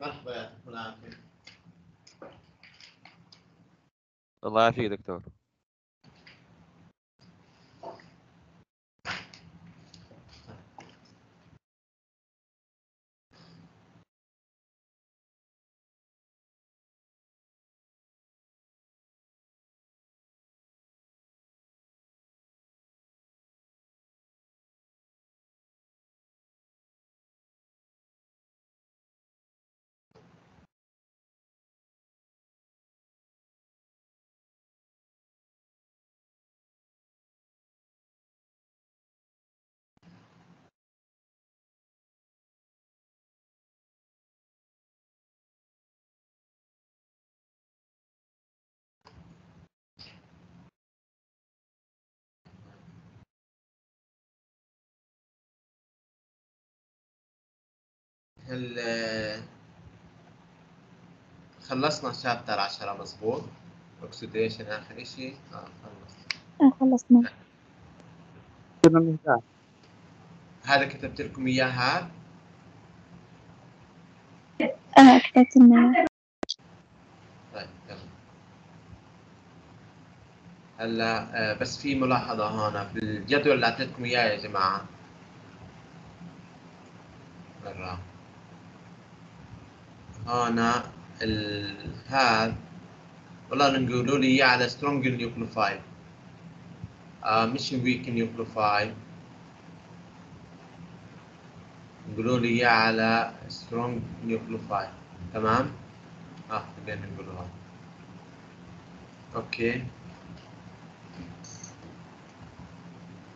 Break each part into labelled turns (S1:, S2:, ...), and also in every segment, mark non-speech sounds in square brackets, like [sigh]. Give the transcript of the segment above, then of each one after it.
S1: مرحبا يعطيكم العافية
S2: الله يعافيك دكتور.
S1: خلصنا شابتر 10 مظبوط. اوكسيديشن آخر شيء آه خلصنا.
S3: آه خلصنا.
S1: هذا كتبت لكم اياه هذا
S3: آه كتبت لنا
S1: طيب تمام هلا آه، بس في ملاحظة هون بالجدول اللي أعطيتكم إياه يا جماعة. برا هون ال... هذا والله نقولوا لي على strong nucleophile آه مش weak nucleophile نقولوا لي على strong nucleophile تمام؟ آه خلينا نقولها okay.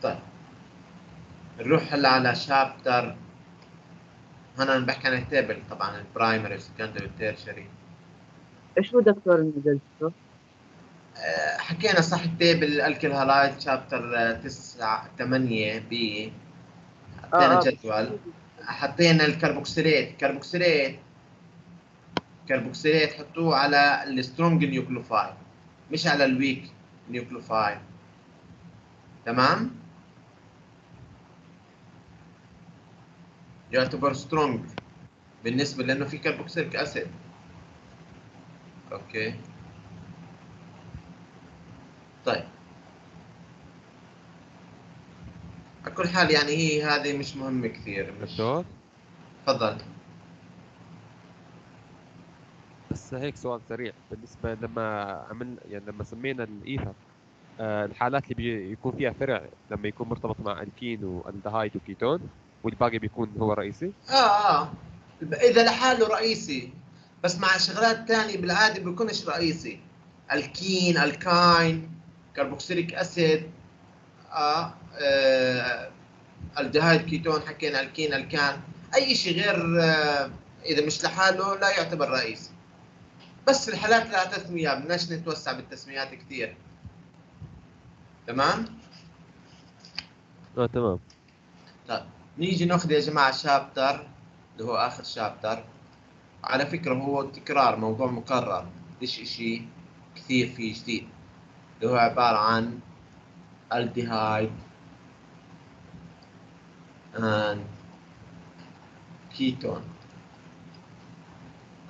S1: طيب. نروح على chapter هنا أنا بحكي عن التيبل طبعا البرايمري والسكندري والتيرشري
S4: إيش هو دكتور دكتور؟
S1: آه، حكينا صح ال table ال alkyl halide chapter 9 8 B حطينا
S4: آه.
S1: جدول. حطينا ال carboxylate carboxylate carboxylate حطوه على ال strong nucleophile مش على ال weak nucleophile تمام؟ يعتبر strong بالنسبة لأنه في carboxylic acid okay طيب. على كل حال يعني هي هذه مش مهمة كثير. مش
S2: دكتور؟
S1: تفضل.
S2: بس هيك سؤال سريع. بالنسبة لما عملنا يعني لما سمينا الإيثر آه الحالات اللي بيكون فيها فرع لما يكون مرتبط مع alkene و aldehyde و ketone والباقي بيكون هو الرئيسي
S1: آه آه. إذا لحاله رئيسي. بس مع شغلات تانية بالعادة بيكونش رئيسي. alkene alkyne carboxylic acid آه, آه aldehyde ketone حكينا alkene alkane. أي شيء غير آه إذا مش لحاله لا يعتبر رئيسي. بس في الحالات اللي اعطيتكم اياها بدناش نتوسع بالتسميات كثير تمام؟
S2: آه تمام.
S1: طيب. نيجي ناخذ يا جماعة شابتر اللي هو آخر شابتر. على فكرة هو تكرار موضوع مكرر ليش إشي كثير فيه جديد؟ اللي هو عبارة عن ألديهايد and ketone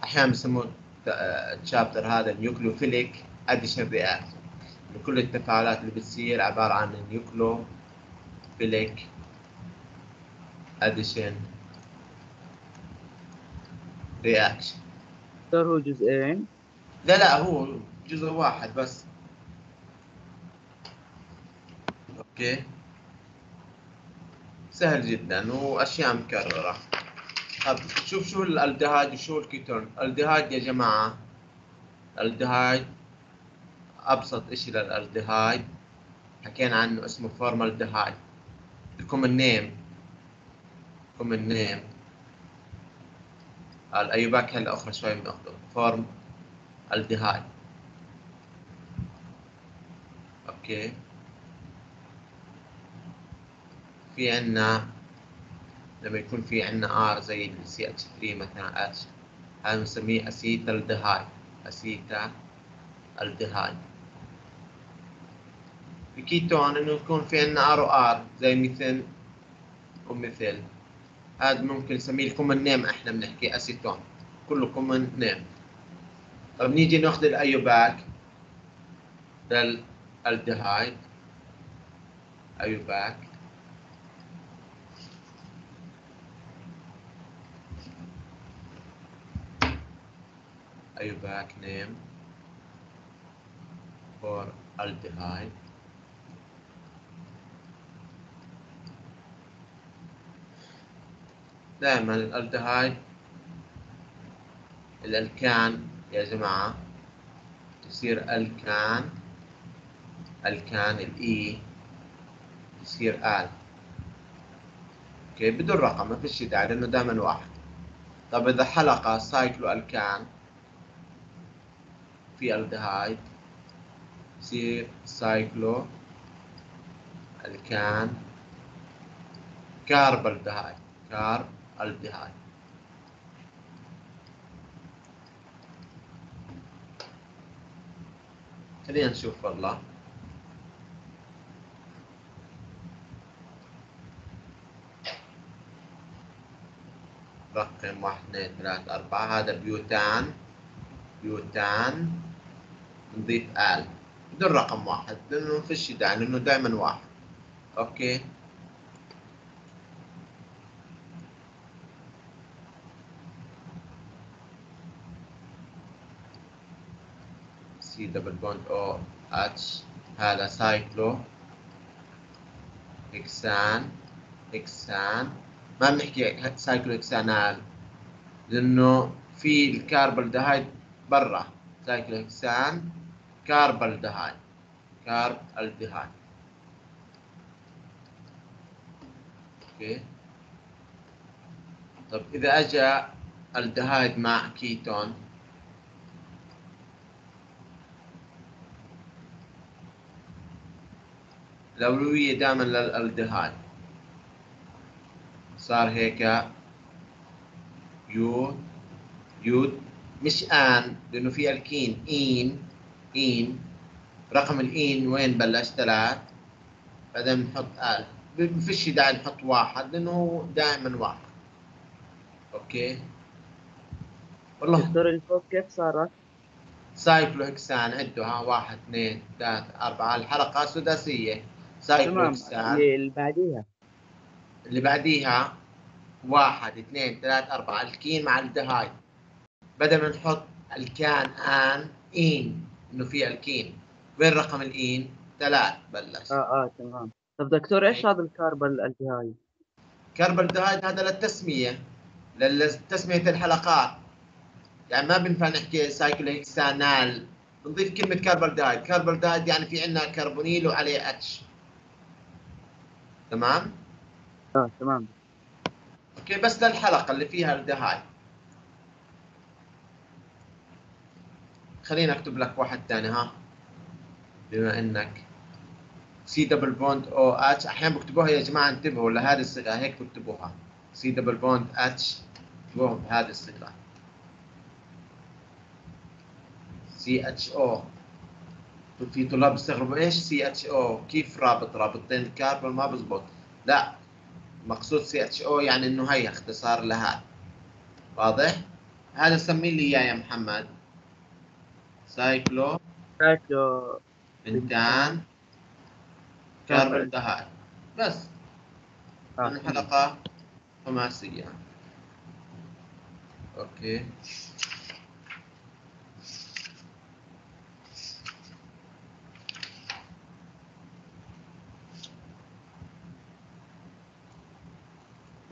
S1: أحيانا بسموه ال chapter هذا nucleophilic addition reaction كل التفاعلات اللي بتصير عبارة عن nucleophilic addition. Reaction.
S4: دكتور هو جزئين؟
S1: لا لا هو جزء واحد بس. okay. سهل جدا وأشياء مكررة. طب شوف شو الالدهايد وشو ال ketone ال aldehyde يا جماعة الالدهايد أبسط إشي للالدهايد حكينا عنه اسمه formaldehyde ال common name ال common name ال IUPAC هلا أخرى شوي بناخذه فورم الدهايد okay. في عنا لما يكون في عنا آر زي السي اتش 3 مثلا اتش هذا بنسميه acetaldehyde acetaldehyde ال ketone إنه يكون في عنا R R زي مثل ومثل. هذا ممكن نسميه ال common name إحنا بنحكي أسيتون. كله common name. طب نيجي ناخذ ال IUPAC لل aldehyde IUPAC. IUPAC name for aldehyde دائما ال aldehyde ال alkane يا جماعة تصير alkane alkane ال e يصير al. okay؟ بدون رقم ما فيش داعي لأنه دائما واحد. طب إذا حلقة cycloalkane في الدهايد يصير cyclo ألكان كارب الدهايد كارب الدهايد خلينا نشوف والله. رقم واحد اثنين ثلاثة أربعة. هذا بيوتان بيوتان. نضيف al بدون رقم واحد لأنه ما فيش داعي لأنه دائما واحد. okay. C double bond O H هذا cyclohexane hexane ما بنحكي cyclohexanal لأنه في ال carbaldehyde برا cyclohexane carbaldehyde carbaldehyde okay طب إذا اجى الدهايد مع كيتون الأولوية دائما للالدهايد صار هيك يود يود. مش an لأنه في alkene. en en. رقم ال en وين بلش؟ ثلاث. بعدين بنحط al. ما فيش داعي نحط واحد لأنه دائما واحد. okay؟ والله.
S4: دكتور اللي فوق كيف صارت؟
S1: cyclohexane عدوا ها واحد اثنين ثلاثة أربعة. الحلقة سداسية.
S4: تمام
S1: hexane
S4: اللي بعديها.
S1: اللي بعديها واحد اثنين ثلاث أربعة. الكين مع الدهاي بدل ما نحط alkane an en إنه في الكين. وين رقم ال en؟ ثلاث بلش.
S4: آه آه تمام. طب دكتور إيش هذا ال
S1: carbaldehyde؟ carbaldehyde هذا للتسمية لتسمية الحلقات. يعني ما بينفع نحكي cyclohexanal بنضيف كلمة carbaldehyde carbaldehyde يعني في عندنا كربونيل وعليه H تمام؟
S4: آه تمام.
S1: okay بس للحلقة اللي فيها الدهاي. خليني أكتب لك واحد ثاني ها. بما إنك C double bond O H أحيانا بكتبوها يا جماعة انتبهوا لهذه الصيغة. هيك بكتبوها. C double bond H اكتبوها بهذه الصيغة. CHO في طلاب يستغربوا إيش CHO كيف رابط رابطتين الكربون ما بزبط لا مقصود CHO يعني انه هي اختصار لها واضح هذا سمي لي اياه يا محمد cyclo
S4: شكله
S1: pentane carbaldehyde بس
S4: آه.
S1: الحلقة خماسية أوكي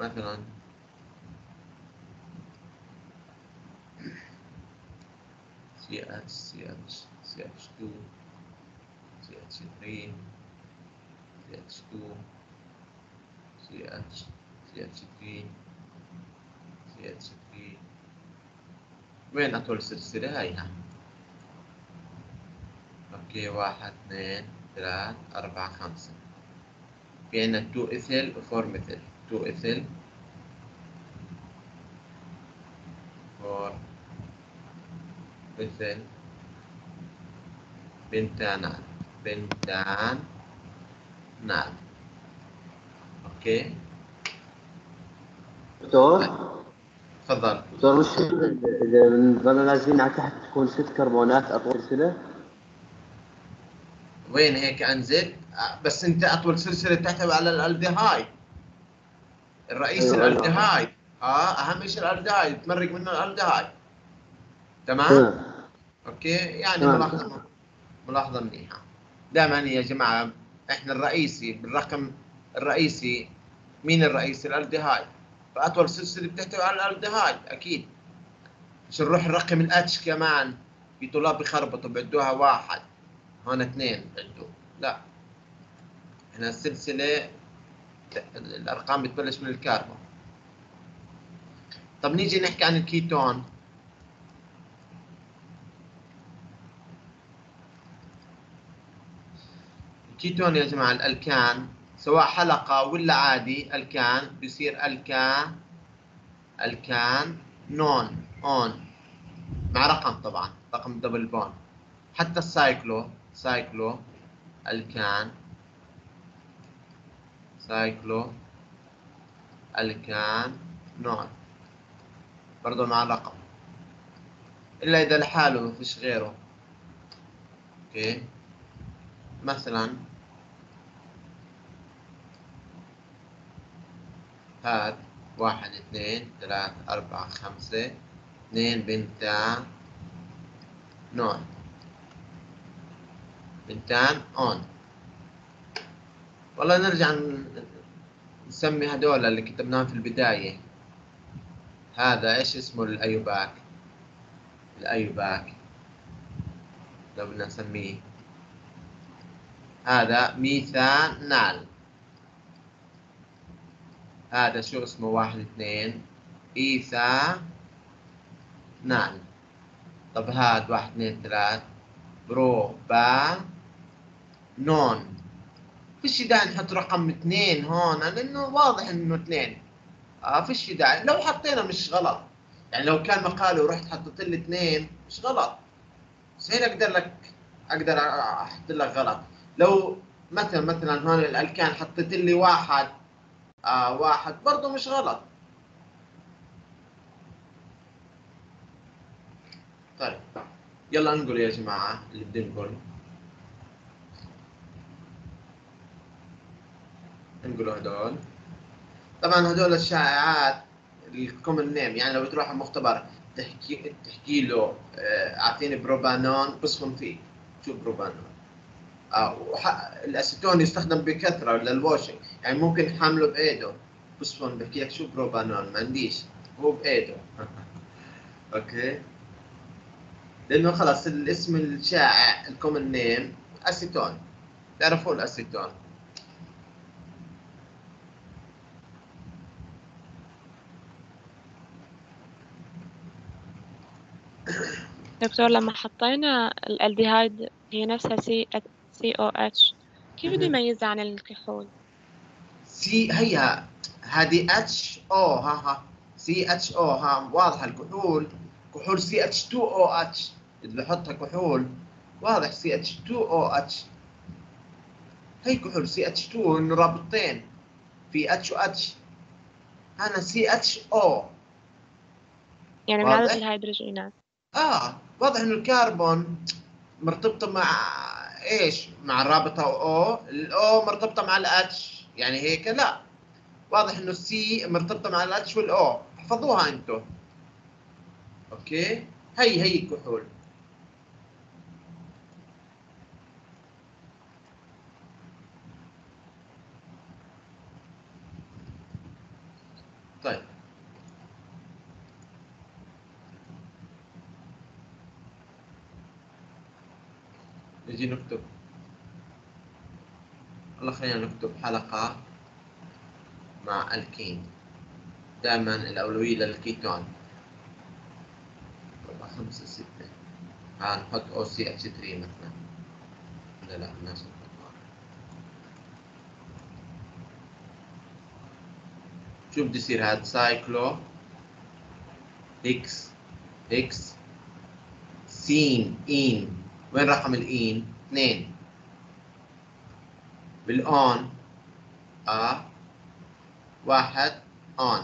S1: مثلا. CH, CH, CH2, CH3, CH2, CH, CH3, CH3 وين أطول السلسلة هايها أوكي واحد اثنين ثلاث أربعة خمسة. في عنا 2 إثل و 4 مثل 2 إثل 4 مثل pentanal pentanal okay
S5: دكتور؟
S1: تفضل.
S5: دكتور مش إذا نظلنا نازلين على تحت تكون ست كربونات أطول سلسلة.
S1: وين هيك أنزل؟ آه، بس أنت أطول سلسلة تحتوي على الالدهايد الرئيس
S5: أيوة.
S1: الالدهايد آه أهم شيء الالدهايد تمرق منه الالدهايد تمام. أوكي؟ يعني. ملاحظة ملاحظة منيحة. دائما يا جماعة إحنا الرئيسي بالرقم الرئيسي مين الرئيسي الالدهايد فأطول سلسلة بتحتوي على الالدهايد أكيد. مش نروح الرقم الأتش كمان. في طلاب بخربطوا بعدوها واحد. هون اثنين بعدوا لا. هنا السلسلة الأرقام بتبلش من الكاربون طب نيجي نحكي عن الكيتون. الكيتون يا جماعة الألكان سواء حلقة ولا عادي ألكان بيصير ألكان alkanone one. مع رقم طبعا رقم double bond حتى ال cyclo cyclo alkane. cyclo alkanone برضو مع رقم إلا إذا لحاله ما فيش غيره okay مثلا هاد واحد اثنين ثلاثة أربعة خمسة اثنين pentanone pentanone والله نرجع نسمي هدول اللي كتبناهم في البداية. هذا إيش اسمه ال IUPAC؟ ال IUPAC. لو بدنا نسميه. هذا methanal. هذا شو اسمه؟ واحد اثنين. ethanal طب هاد واحد اثنين ثلاث. برو با نون. فيش داعي نحط رقم اثنين هون؟ لأنه واضح إنه اثنين. آه فيش داعي. لو حطينا مش غلط. يعني لو كان مقاله ورحت حطيت لي اثنين مش غلط. هنا أقدر لك أقدر أحط لك غلط. لو مثلا مثلا هون الألكان حطيت لي واحد آه واحد برضه مش غلط. طيب. يلا نقول يا جماعة اللي بدنا نقول هدول. طبعا هدول الشائعات ال common name يعني لو بتروح على مختبر تحكي تحكي له آه، أعطيني بروبانون بصفن فيه شو بروبانون؟ آه الأسيتون يستخدم بكثرة لل washing يعني ممكن حامله بإيده. بصفن بحكي لك شو بروبانون ما عنديش. هو بإيده. [laughs] okay؟ لأنه خلص الاسم الشائع ال common name أسيتون. تعرفوا الأسيتون.
S6: دكتور لما حطينا الالديهايد هي نفسها سي سي أو اتش كيف بده. يميزها عن الكحول؟
S1: سي هي هذه اتش أو ها ها. سي اتش أو ها واضحه الكحول. كحول سي اتش 2 أو اتش إذا بحطها كحول واضح سي اتش 2 أو اتش هي كحول سي اتش 2 انه رابطتين في اتش و اتش أنا سي اتش أو
S6: يعني؟ عدد الهيدروجينات.
S1: آه واضح إنه الكربون مرتبطة مع إيش؟ مع الرابطة أو ال O مرتبطة مع ال H يعني هيك؟ لا. واضح إنه ال C مرتبطة مع ال H وال O احفظوها أنتم okay؟ هي هي كحول. طيب. نجي نكتب. والله خلينا نكتب حلقة مع الكين. دائما الأولوية للكيتون. أربعة خمسة ستة. هنحط أو سي إتش 3 مثلا. لا لا الناس. شو بده يصير هاد سايكلو إكس إكس سين إين. وين رقم الإين؟ اثنين. بالأون آ واحد أون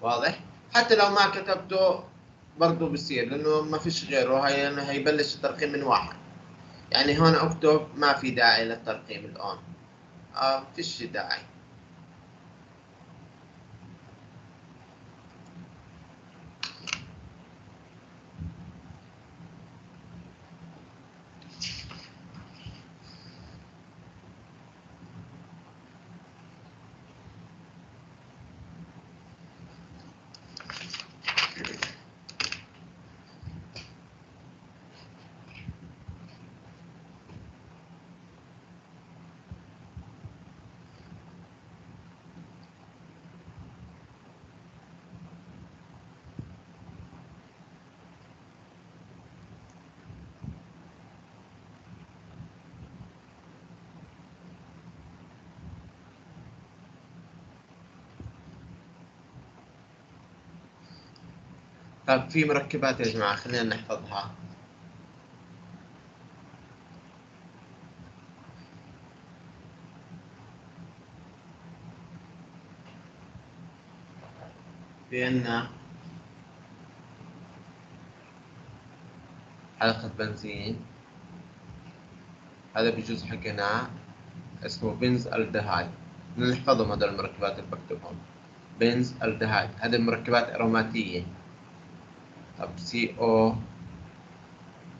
S1: واضح؟ حتى لو ما كتبته برضه بصير لأنه ما فيش غيره. هي هيبلش الترقيم من واحد. يعني هون أكتب ما في داعي للترقيم الان آه فيش داعي. طيب في مركبات يا جماعة خلينا نحفظها. عندنا حلقة بنزين. هذا بجوز حقنا اسمه بنز الدهايد بدنا نحفظهم هذول المركبات اللي بكتبهم. بنز الدهايد هذه المركبات أروماتية. طب سي أو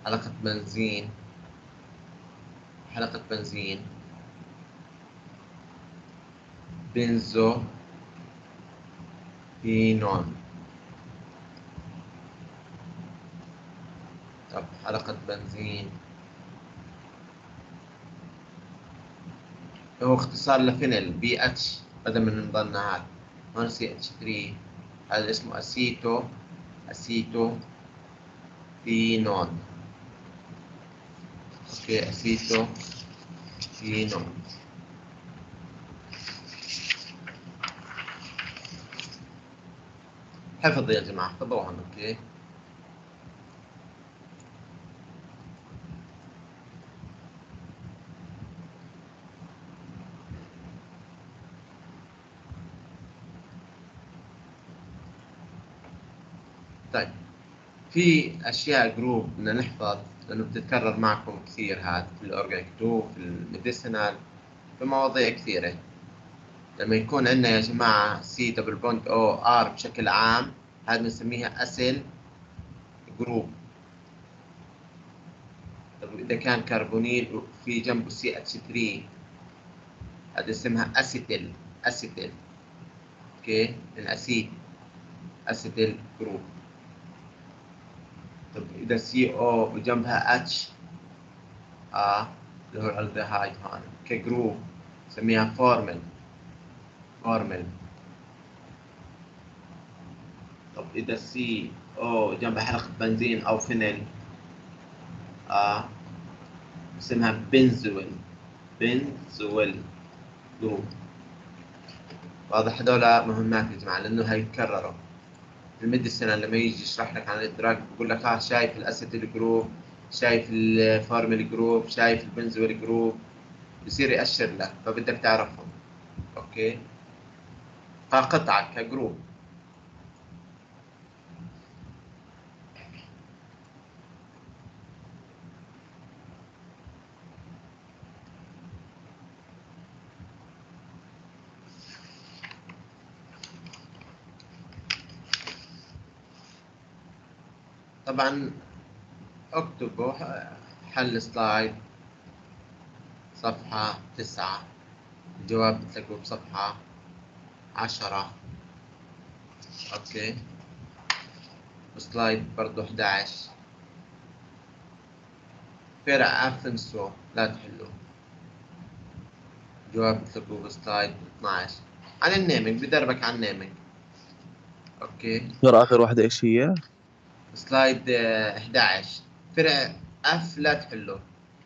S1: حلقة بنزين. حلقة بنزين. بنزو. فينون طب حلقة بنزين. هو اختصار ل phenyl Ph بدل من نضلنا هذا هون CH 3 هذا اسمه aceto. acetophenone okay acetophenone حفظ يا جماعة حفظوهم okay طيب في أشياء groups بدنا نحفظ لأنه بتتكرر معكم كثير هذا في ال organic 2 في ال medicinal في مواضيع كثيرة. لما يكون عندنا يا جماعة C double bond O R بشكل عام هذا بنسميها acyl group طب إذا كان كربونيل وفي جنبه CH 3 هذا اسمها acetyl acetyl okay ال acet acetyl group طب إذا سي أو وجنبها اتش آه اللي هو الالدهايد هون. ك group نسميها formyl formyl طب إذا C O جنبها حلقة بنزين أو phenyl آه اسمها benzoyl benzoyl group واضح هذول مهمات يا جماعة لأنه هيتكرروا ال medicine لما يجي يشرح لك عن ال drug بيقول لك آه شايف ال acetyl group شايف ال formyl group شايف ال benzoyl group. بصير يأشر لك فبدك تعرفهم. okay؟ كقطعة ك group. طبعا اكتبوا حل slide صفحة تسعة. الجواب بتلاقوه بصفحة عشرة. okay. slide برضو 11 فرع F انسوه لا تحلوه. جواب بتلاقوه ب slide 12 عن ال naming بدربك عن ال naming okay.
S7: دكتور آخر واحدة إيش هي؟
S1: slide آه، 11 فرع F لا تحله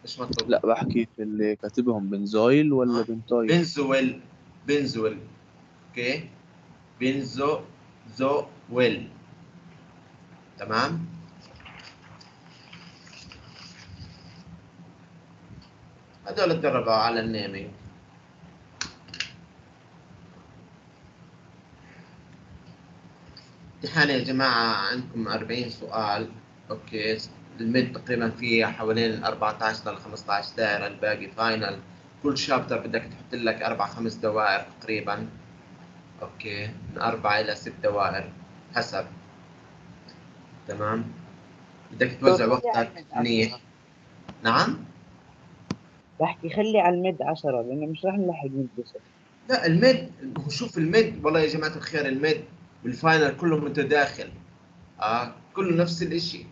S1: مش مطلوب
S7: لا بحكي في اللي كاتبهم benzoyl ولا
S1: آه.
S7: pentoyl؟
S1: benzoyl. benzoyl. okay. benzo zo yl تمام. هذول اتدربوا على ال naming امتحان يا جماعة عندكم 40 سؤال؟ okay ال mid تقريبا فيه حوالين ال 14 لل 15 دائرة الباقي final. كل chapter بدك تحط لك أربع خمس دوائر تقريبا. okay من أربع إلى ست دوائر حسب. تمام؟ بدك توزع وقتك منيح. نعم؟
S4: بحكي خلي على ال mid عشرة لأنه مش رح نلحق ندرسه
S1: لا ال mid شوف ال mid والله يا جماعة الخير ال mid وال final كله متداخل. آه كله نفس الإشي.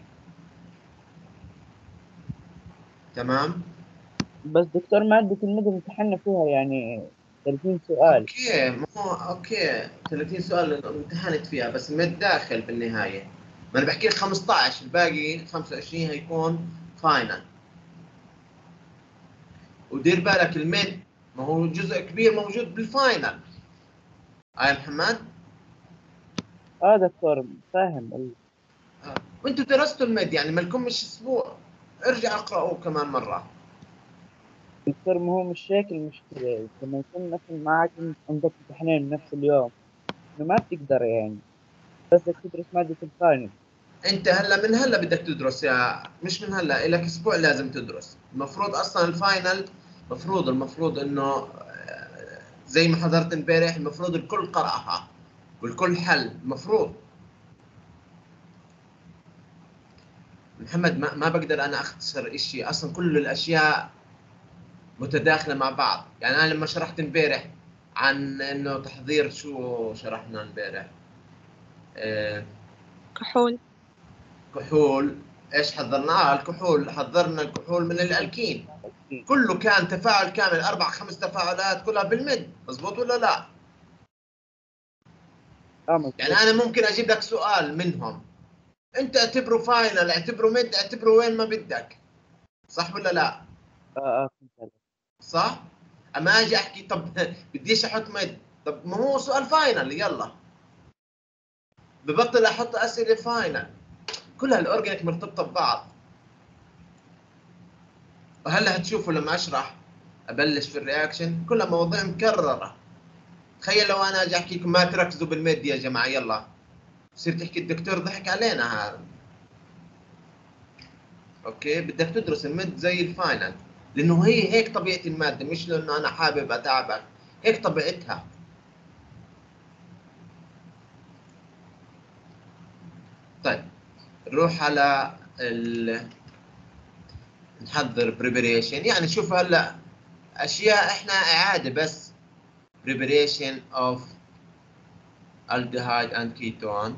S1: تمام؟
S4: بس دكتور مادة ال mid امتحنا فيها يعني 30 سؤال.
S1: okay ما هو okay 30 سؤال امتحنت فيها بس ال mid داخل بالنهاية. ما أنا بحكي لك 15 الباقي 25 هيكون final ودير بالك ال mid ما هو جزء كبير موجود بال final. آه يا محمد؟
S4: آه دكتور فاهم. ال-
S1: آه. وانتوا درستوا ال mid يعني ما لكمش أسبوع. ارجع اقرأوه كمان مرة.
S4: دكتور ما هو مش هيك المشكلة. لما يكون مثلا معك عندك امتحانين بنفس اليوم ما بتقدر يعني. بس بدك تدرس مادة ال final.
S1: انت هلا من هلا بدك تدرس يا مش من هلا لك أسبوع لازم تدرس. المفروض أصلا ال final مفروض المفروض إنه آه، زي ما حضرت امبارح المفروض الكل قرأها. والكل حل المفروض محمد ما, ما بقدر أنا أختصر إشي. أصلا كل الأشياء متداخلة مع بعض. يعني أنا لما شرحت امبارح عن إنه تحضير شو شرحنا امبارح؟ آه
S6: كحول.
S1: كحول. إيش حضرناه؟ الكحول. حضرنا الكحول من الألكين. كله كان تفاعل كامل أربع خمس تفاعلات كلها بال mid. مزبوط ولا لا. يعني أنا ممكن أجيب لك سؤال منهم. أنت اعتبره final اعتبره mid اعتبره وين ما بدك. صح ولا لا؟
S4: آه آه.
S1: صح؟ أما أجي أحكي طب [laughs] بديش أحط mid طب ما هو سؤال final يلا. ببطل أحط أسئلة final كلها ال organic مرتبطة ببعض. وهلا هتشوفوا لما أشرح؟ أبلش في ال reaction. كلها مواضيع مكررة. تخيل لو أنا أجي احكي لكم ما تركزوا بال mid يا جماعة يلا. بصير تحكي الدكتور ضحك علينا هذا. okay بدك تدرس ال mid زي ال final. لأنه هي هيك طبيعة المادة مش لأنه أنا حابب أتعبك. هيك طبيعتها. طيب نروح على ال... نحضر بريبريشن يعني شوف هلأ أشياء إحنا إعادة بس. Preparation of aldehyde and ketone.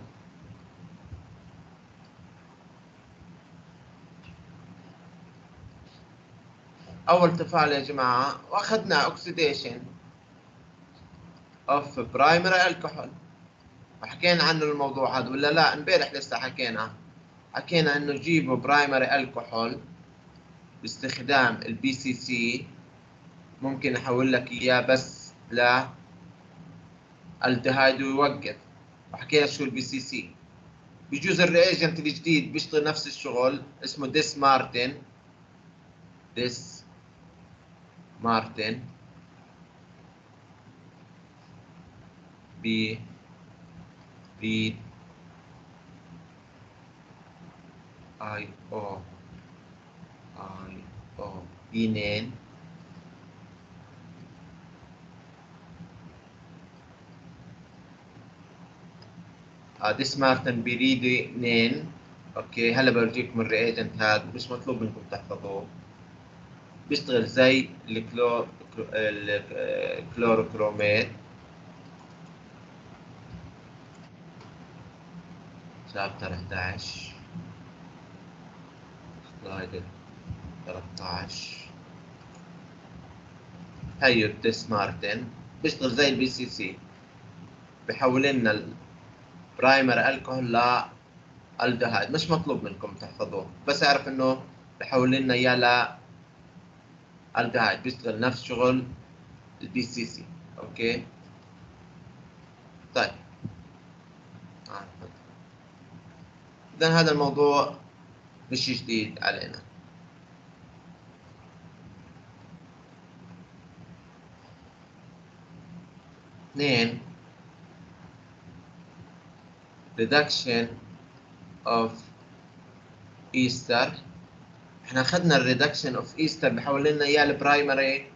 S1: أول تفاعل يا جماعة وأخذنا oxidation of primary alcohol. وحكينا عنه الموضوع هذا ولا لا؟ امبارح لسه حكينا. حكينا إنه جيبوا primary alcohol باستخدام ال PCC ممكن أحول لك إياه بس ل الدهايد ويوقف وحكينا شو ال PCC بجوز ال reagent الجديد بيشتغل نفس الشغل اسمه Dess-Martin. ديس مارتن. بي read I O I O. بينين ديس مارتن بريدي اثنين okay هلا برجيكم ال reagent هذا مش مطلوب منكم تحفظوه. بيشتغل زي ال chloro ال chlorochromate. chapter 11 slide 13 هيو ال Dess-Martin بيشتغل زي ال PCC. بحول لنا ال primary alcohol ل ألدهايد. مش مطلوب منكم تحفظوه. بس أعرف إنه بحول لنا إياه ل ألدهايد. بيشتغل نفس شغل ال PCC. okay؟ طيب. اذا هذا الموضوع مش جديد علينا. اثنين. Reduction of ester إحنا أخذنا ال reduction of ester بحول لنا اياه ال primary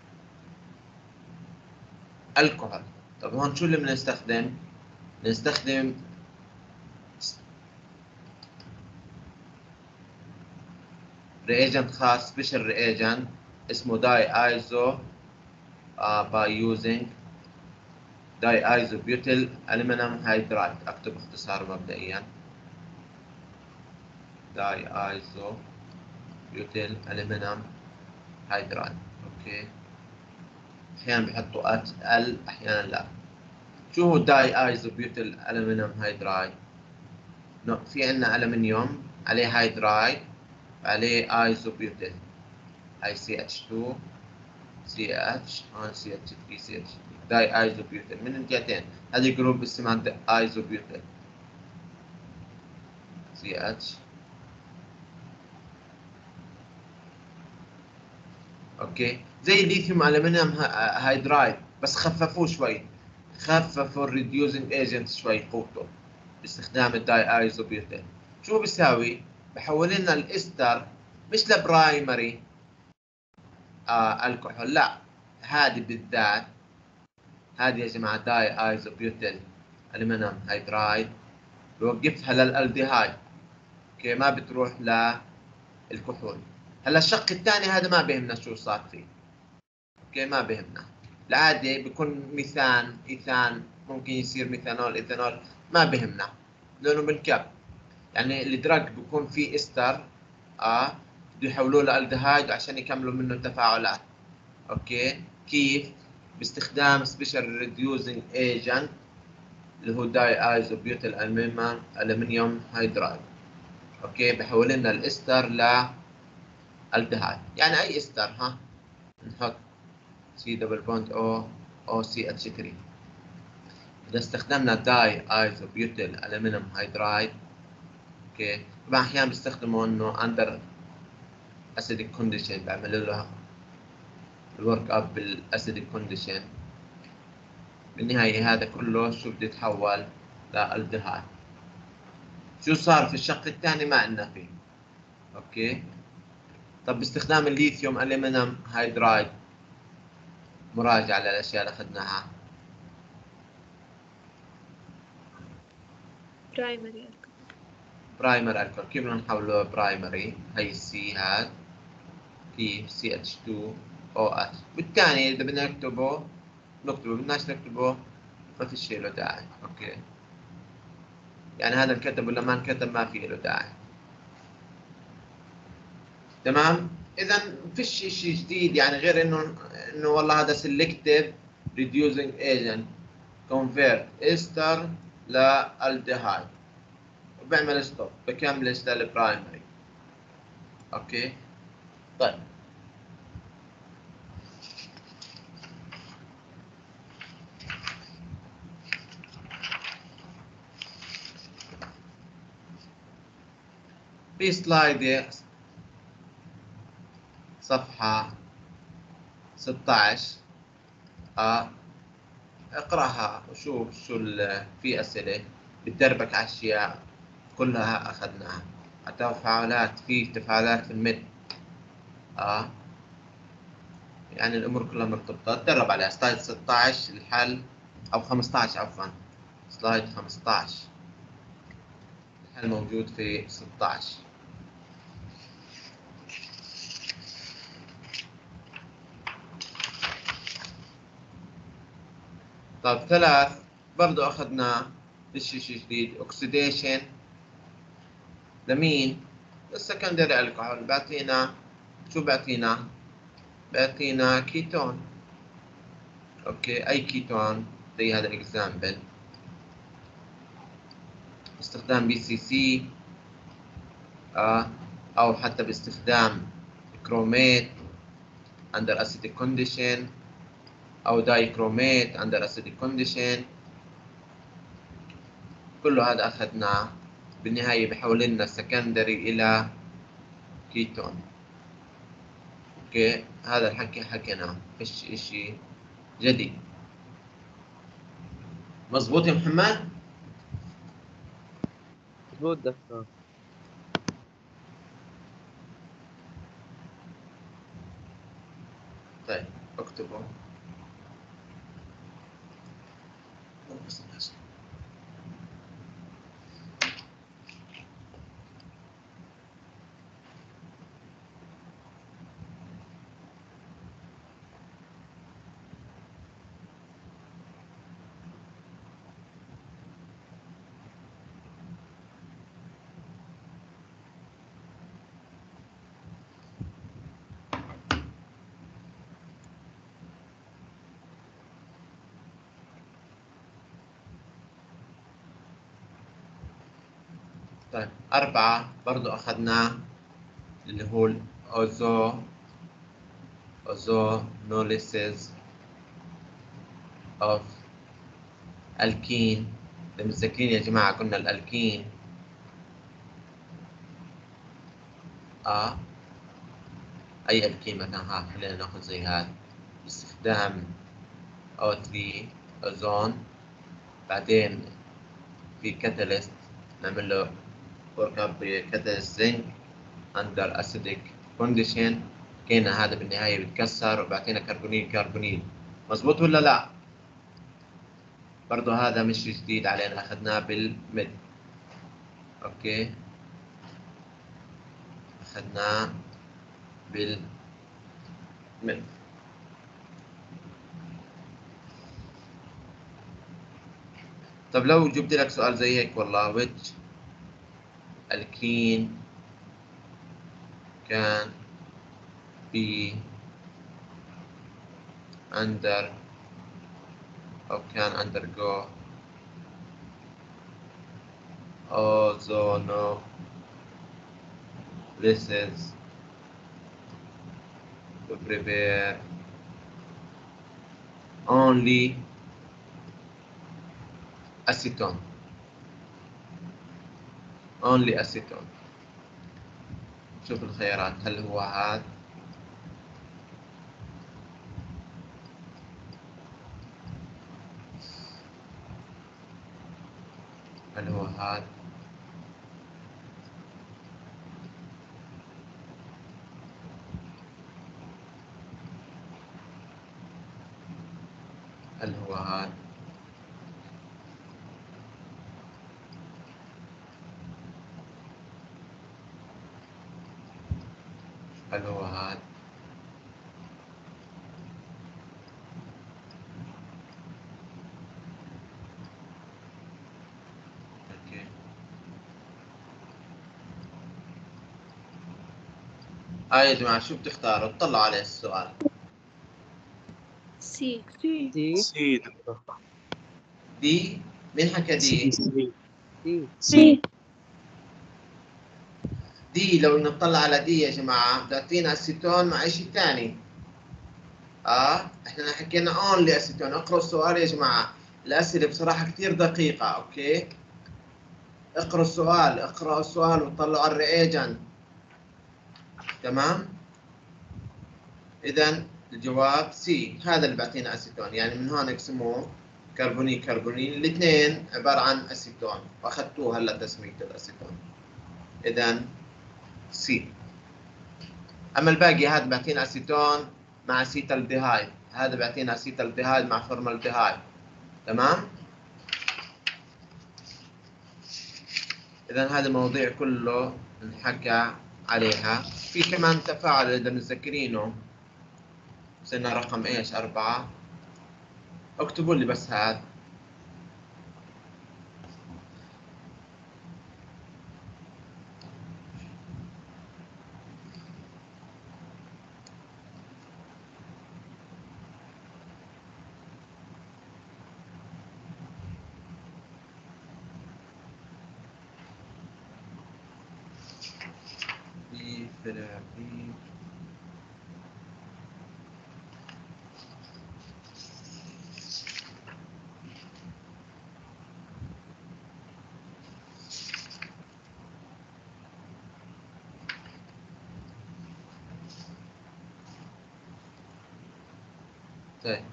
S1: الكحول طب هون شو اللي بنستخدم؟ بنستخدم reagent خاص special reagent اسمه diiso by using diisobutyl aluminium hydride أكتب اختصاره مبدئيا. diisobutyl aluminium hydride أوكي. أحيانا بيحطوا ات ال أحيانا لا. شو هو diisobutyl aluminium hydride في عندنا الومنيوم عليه hydride عليه isobutyl. هاي سي اتش 2 سي اتش هون سي اتش 3 سي اتش داي ايزو بيوتيل من الجهتين هذه group اسمها isobutyl CH okay زي ال lithium aluminium hydride بس خففوه شوي. خففوا ال reducing agent شوي قوته باستخدام ال diisobutyl شو بيساوي؟ بحول لنا الاستر مش ل primary آه الكحول لا. هذه بالذات هذه يا جماعة diisobutyl aluminium hydride بوقفها لل aldehyde okay ما بتروح للكحول هلا الشق الثاني هذا ما بيهمنا شو صار فيه. okay ما بيهمنا. العادي بيكون methane ethane ممكن يصير methanol ethanol ما بيهمنا. لأنه بنكب يعني الدراج بيكون فيه إستر آه بده يحولوه لالدهايد عشان يكملوا منه التفاعلات. okay كيف؟ باستخدام special reducing agent اللي هو diisobutyl aluminium hydride okay بحول لنا الاستر ل الدهايد يعني أي استر ها؟ نحط C double bond O O CH 3 إذا استخدمنا diisobutyl aluminium hydride okay طبعا أحيانا بيستخدموا إنه under acidic condition بعملوا له ال work up بال acidic condition بالنهاية هذا كله شو بده يتحول لالدهايد شو صار في الشق الثاني ما عندنا فيه. okay؟ طب باستخدام ال lithium aluminium hydride مراجعة للأشياء اللي أخذناها.
S6: primary
S1: primary alcohol كيف بدنا نحوله primary هي ال C هاد. كيف سي اتش 2 أو اتش بالثاني إذا بدنا نكتبه نكتبه. بدناش نكتبه ما فيش له داعي. okay. يعني هذا انكتب ولا ما انكتب ما في له داعي. تمام؟ إذا فيش شيء جديد يعني غير إنه إنه والله هذا selective reducing agent convert ester ل aldehyde. وبعمل stop بكمل لل primary okay؟ طيب. في سلايد صفحة 16 آه اقرأها وشوف شو في أسئلة. بتدربك على اشياء كلها أخذناها. التفاعلات في تفاعلات في المد. آه يعني الأمور كلها مرتبطة. تدرب عليها. سلايد 16 الحل أو 15 عفوا. slide 15 الحل موجود في 16 طيب ثلاث برضو أخذنا فيش شيء جديد؟ oxidation لمين؟ لل secondary الكحول. بيعطينا شو بيعطينا؟ بيعطينا كيتون okay أي كيتون زي هذا ال example باستخدام PCC أو حتى باستخدام chromate under acidic condition. أو dichromate under acidic condition كله هذا اخذناه بالنهاية بحول لنا ال secondary إلى كيتون. أوكي؟ هذا الحكي حكيناه فيش إشي جديد. مزبوط يا محمد؟
S4: مظبوط دكتور.
S1: طيب اكتبه focus on this. طيب أربعة برضو أخذناه اللي هو الأوزو أوزونوليسيس أوف ألكين. متذكرين يا جماعة قلنا الألكين. آه أي ألكين مثلا؟ ها خلينا ناخذ زي هذا باستخدام O3 أوزون. بعدين في catalyst نعمل له zinc under acidic condition كينا هذا بالنهاية بيتكسر وبعطينا carbonyl carbonyl. مزبوط ولا لا؟ برضه هذا مش جديد علينا أخذناه بال mid okay. أخذناه بال mid طب لو جبت لك سؤال زي هيك والله which alkene can be under or can undergo ozonolysis to prepare only acetone only acetone. شوف الخيارات. هل هو هذا هل هو هذا هل هو هذا هل هو هذا أوكي آه يا جماعة شو بتختاروا؟ اطلعوا عليه السؤال.
S4: C.
S7: C. C.
S1: D. مين حكى D؟
S7: C.
S4: C
S3: C.
S1: D. لو نطلع على D يا جماعة بتعطينا أسيتون مع شيء ثاني آه إحنا حكينا only acetone. اقرأوا السؤال يا جماعة. الأسئلة بصراحة كثير دقيقة okay؟ اقرأوا السؤال اقرأوا السؤال وطلعوا على ال reagent تمام؟ إذا الجواب C هذا اللي بيعطينا أسيتون. يعني من هون اقسموه carbonyl carbonyl. الاثنين عبارة عن أسيتون. واخذتوه هلا تسمية الأسيتون. إذا C أما الباقي هذا بيعطينا أسيتون مع acetaldehyde هذا بيعطينا acetaldehyde مع فورمالديهايد تمام؟ اذا هذه المواضيع كله انحكى عليها. في كمان تفاعل إذا متذكرينه. وصلنا رقم إيش؟ أربعة. اكتبوا لي بس هذا في فرع في طيب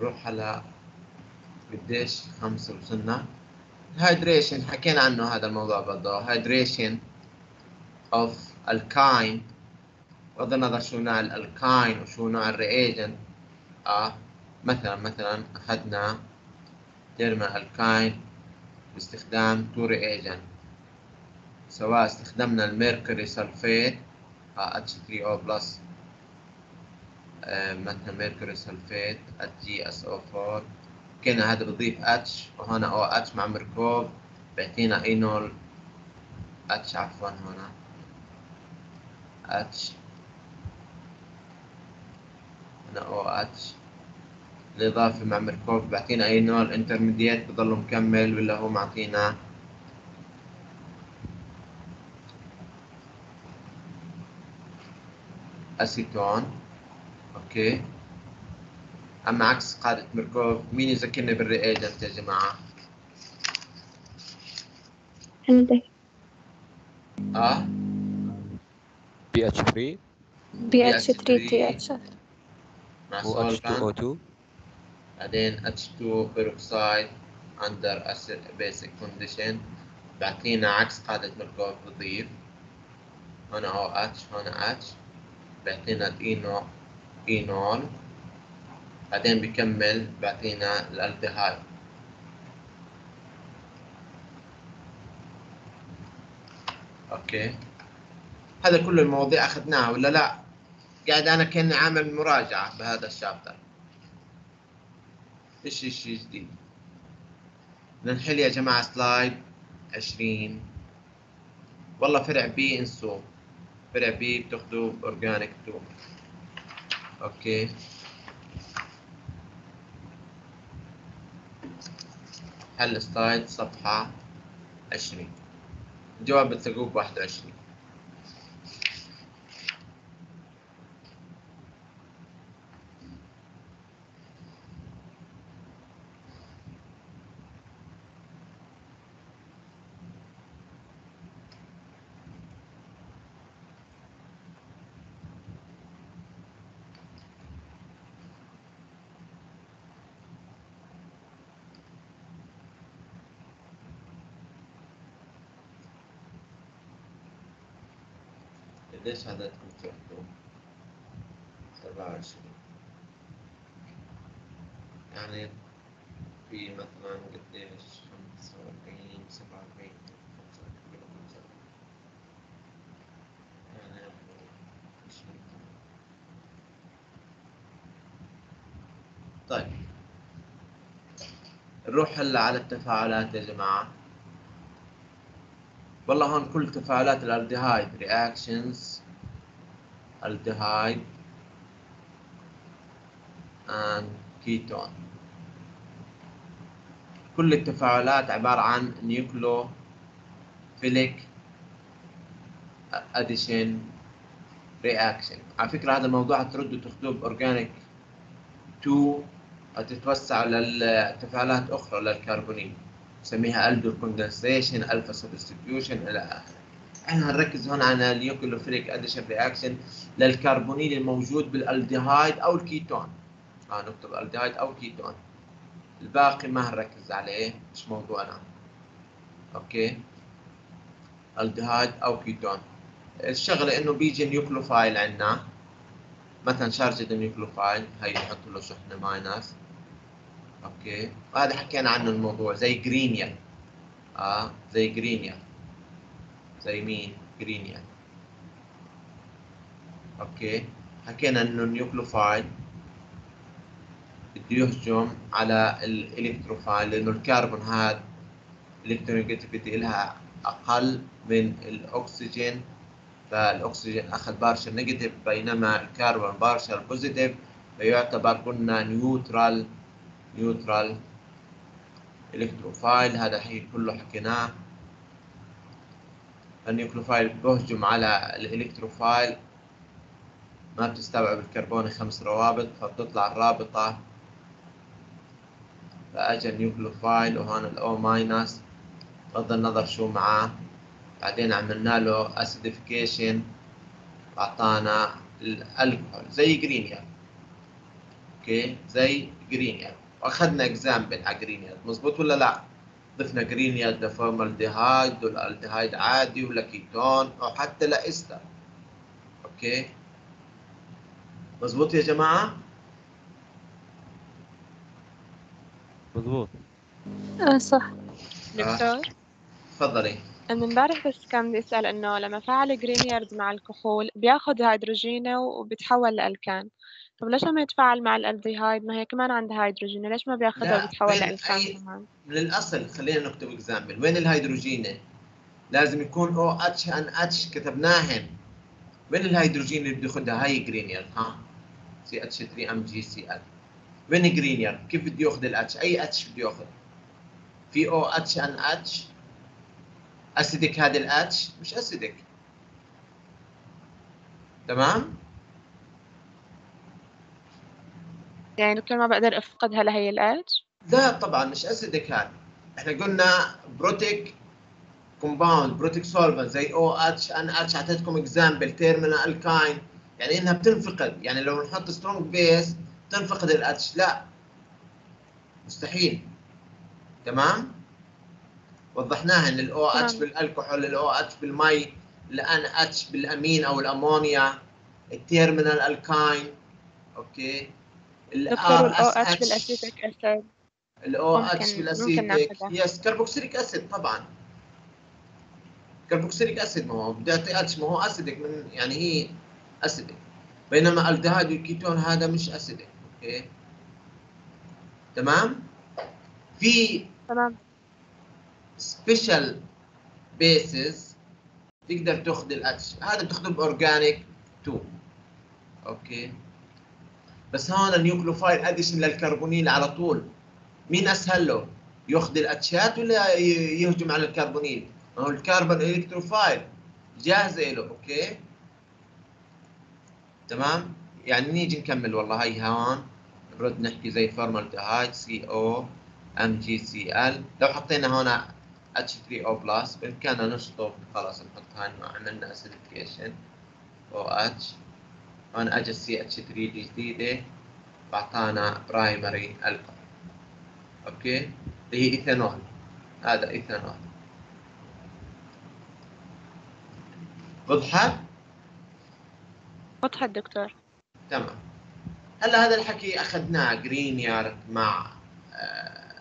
S1: نروح على قديش خمسة وصلنا. Hydration حكينا عنه هذا الموضوع برضه. Hydration of alkyne. بغض النظر شو نوع ال alkyne وشو نوع ال reagent آه مثلا مثلا أخذنا terminal alkyne باستخدام two reagent سواء استخدمنا ال mercury sulfate آه H3O plus آه مثلا mercury sulfate HgSO4 كنا هذا بضيف H وهنا OH مع ماركوف بيعطينا enol H عفوا هنا. اتش. هنا أو اتش. الإضافة مع ماركوف بيعطينا enol intermediate بضل مكمل ولا هو معطينا؟ acetone okay. أما عكس قاعدة ماركوف مين يذكرني بال reagent يا جماعة؟
S3: عندك.
S1: آه؟
S2: بي اتش 3
S3: بي اتش 3 تي اتش
S1: مع
S2: و H2O
S1: solvent
S2: 2
S1: بعدين H2O2 peroxide under acid basic condition. بيعطينا عكس قاعدة ماركوف بضيف. هنا OH هنا H. بيعطينا ال eno enol بعدين بيكمل بيعطينا ال aldehyde okay. هذا كل المواضيع أخذناها ولا لا؟ قاعد أنا كأني عامل مراجعة بهذا ال chapter. إيش شيء جديد ننحل يا جماعة slide 20 والله فرع B انسوا فرع B بتاخذوا organic 2 okay حل slide صفحة 20 الجواب بتلاقوه ب 21 عددكم تحكوا؟ 27 يعني في مثلا قديش 45 47 يعني 20 طيب. نروح هلأ على التفاعلات يا جماعة. والله هون كل تفاعلات ال aldehyde reactions. Aldehyde and ketone. كل التفاعلات عبارة عن nucleophilic addition reaction. على فكرة هذا الموضوع هتردوا تاخذوه ب organic 2 هتتوسع للتفاعلات أخرى للكربونيل نسميها aldol condensation alpha substitution إلى آخره. إحنا هنركز هون على ال nucleophilic addition reaction لل carbonyl الموجود بالالديهايد أو الكيتون. آه نكتب الديهايد أو كيتون الباقي ما هنركز عليه مش موضوعنا. okay؟ aldehyde أو كيتون الشغلة إنه بيجي nucleophile عندنا. مثلا charged nucleophile هي نحط له شحنة minus okay؟ وهذا حكينا عنه الموضوع زي جرينيا. آه زي جرينيا. زي مين؟ Grignard okay. حكينا إنه ال nucleophile بده يهجم على ال electrophile لأنه الكربون هذا electronegativity لها أقل من الأكسجين فالأكسجين أخذ partial negative بينما الكربون partial positive فيعتبر قلنا neutral neutral electrophile هذا حكي كله حكيناه. ال nucleophile بهجم على ال electrophile. ما بتستوعب الكربون خمس روابط فبتطلع الرابطة. فاجى ال nucleophile وهون ال O minus بغض النظر شو معاه. بعدين عملنا له acidification أعطانا الألكحول. زي Grignard okay؟ زي جرينيا وأخذنا example على جرينيا مزبوط ولا لا؟ ضفنا Grignard ل formaldehyde ولا الديهايد عادي ولا كيتون أو حتى ل ester okay؟ مزبوط يا جماعة؟
S2: مضبوط
S3: آه صح.
S6: دكتور؟
S1: تفضلي.
S6: أنا امبارح بس كان بدي أسأل إنه لما فعل Grignard مع الكحول بياخد هيدروجينه وبيتحول لألكان. طب ليش لما يتفاعل مع الألديهايد؟ ما هي كمان عندها هيدروجين ليش ما بياخدها
S1: لا،
S6: وبيتحول
S1: بين
S6: لألكان
S1: أي-
S6: كمان؟
S1: من الاصل خلينا نكتب example وين الهيدروجين لازم يكون OH NH كتبناهن وين الهيدروجين اللي بده ياخذها هاي Grignard ها. سي اتش 3 ام جي سي ال وين Grignard كيف بده ياخذ ال H أي H بده ياخذ في OH NH acidic هذا ال H؟ مش acidic تمام؟
S6: يعني دكتور ما بقدر أفقدها لهي ال H؟
S1: لا طبعا مش acidic هذا. إحنا قلنا protic compound protic solvent زي OH NH أعطيتكم example terminal alkyne. يعني إنها بتنفقد. يعني لو نحط strong base تنفقد ال H. لا. مستحيل. تمام؟ وضحناها إن ال OH
S6: تمام.
S1: بال alcohol ال OH بالمي ال NH بال amine أو الأمونيا ال terminal alkyne okay؟
S6: دكتور
S1: ال
S6: وال OH
S1: RSH
S6: بال
S1: acetic
S6: acid
S1: ال
S6: OH
S1: بال
S6: acetic.
S1: yes carboxylic acid طبعا. carboxylic acid ما هو بده يعطي H ما هو acidic من يعني هي acidic بينما aldehyde وال ketone هذا مش acidic okay؟ تمام؟ في
S6: تمام.
S1: special bases تقدر تاخذ ال H هذا بتاخذه ب organic 2 okay بس هون ال nucleophile addition لل carbonyl على طول. مين أسهل له؟ ياخذ ال H ات ولا يهجم على الكربونيل؟ ما هو الكربون الكتروفايل جاهزة له. أوكي تمام؟ يعني نيجي نكمل والله. هي هون. نرد نحكي زي فورمالديهايد سي أو ام جي سي ال لو حطينا هون اتش 3 أو بلس بامكاننا نشطب خلاص نحط هاي عملنا اسيديفيكيشن أو اتش هون اجى سي اتش 3 دي جديدة بعطانا برايمري الكحول okay؟ اللي هي إيثانول. هذا إيثانول. وضحت؟
S6: وضحت دكتور.
S1: تمام. هلا هذا الحكي أخذناه Grignard مع آه،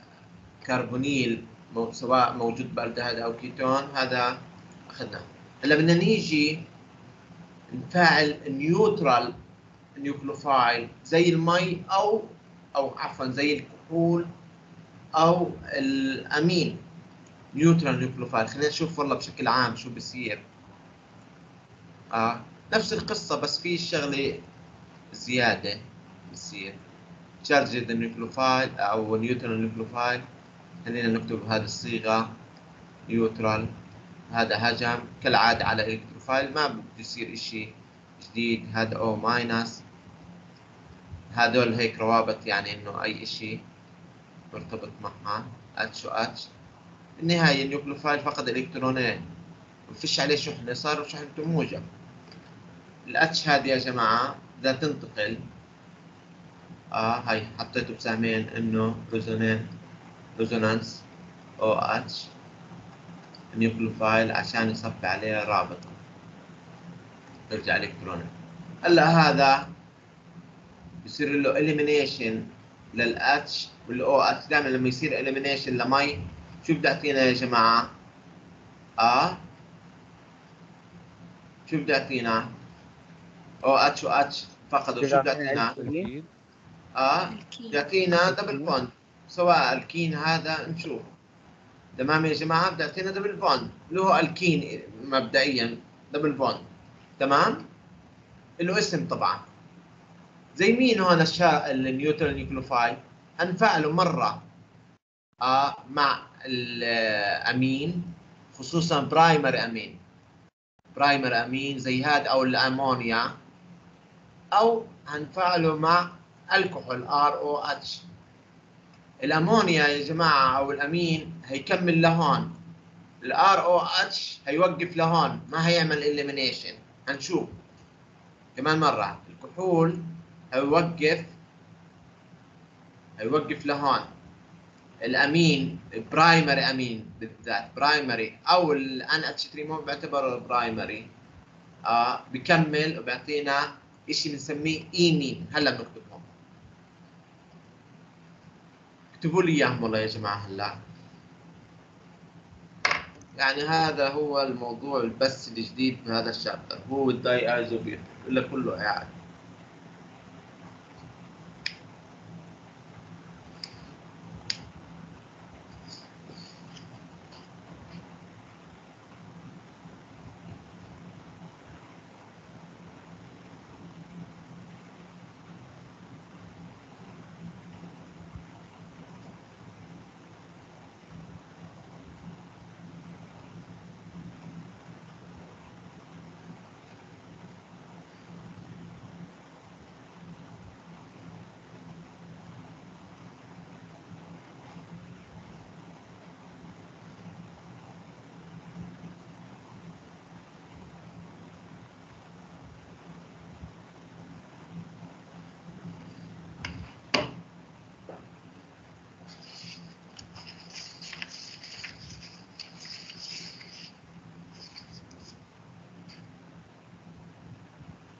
S1: كربونيل مو- سواء موجود بالدهيد أو كيتون هذا أخذناه. هلا بدنا نيجي نفاعل neutral nucleophile زي المي أو أو عفوا زي الكحول أو ال amine. neutral nucleophile خلينا نشوف والله بشكل عام شو بصير آه نفس القصة بس في شغلة زيادة بتصير. charged ال nucleophile أو neutral nucleophile خلينا نكتب بهذه الصيغة. neutral هذا هجم. كالعادة على ال electrophile ما بده يصير إشي جديد. هذا أو ماينس هذول هيك روابط يعني إنه أي إشي مرتبط معها. اتش و اتش بالنهايه النيوكلوفايل فقد الكترونين ما فيش عليه شحنه صار شحنته موجب. الاتش هذه يا جماعة بدها تنتقل. آه هاي حطيته بسهمين إنه ريزونين ريزونانس أو اتش نيوكلوفايل عشان يصفي عليه رابط يرجع الكتروني هلا هذا بصير له اليمينيشن للاتش والاو اتش دائما لما يصير اليمينيشن لمي شو بده يعطينا يا جماعة؟ آه شو بده يعطينا؟ أو اتش و اتش فقدوا شو بده يعطينا؟ آه يعطينا دبل بوند سواء الكين هذا نشوف. تمام يا جماعة؟ بده يعطينا double bond اللي هو الكين مبدئيا double bond تمام؟ له اسم طبعا. زي مين هون الشا ال neutral nucleophile هنفعله مرة آه مع الأمين خصوصا primary amine. primary amine زي هذا أو الأمونيا. أو هنفعله مع الكحول ROH الأمونيا يا جماعة أو الأمين هيكمل لهون. ال ROH هيوقف لهون ما هيعمل elimination هنشوف. كمان مرة. الكحول هيوقف هيوقف لهون. ال amine primary amine بالذات primary أو ال NH 3 مو بعتبره primary آه بكمل وبيعطينا شيء بنسميه ايمين هلا بنكتبهم اكتبوا لي إياهم والله يا جماعة هلا يعني هذا هو الموضوع بس الجديد في هذا الشابتر. هو الداي ايزوبير إلا كله قاعد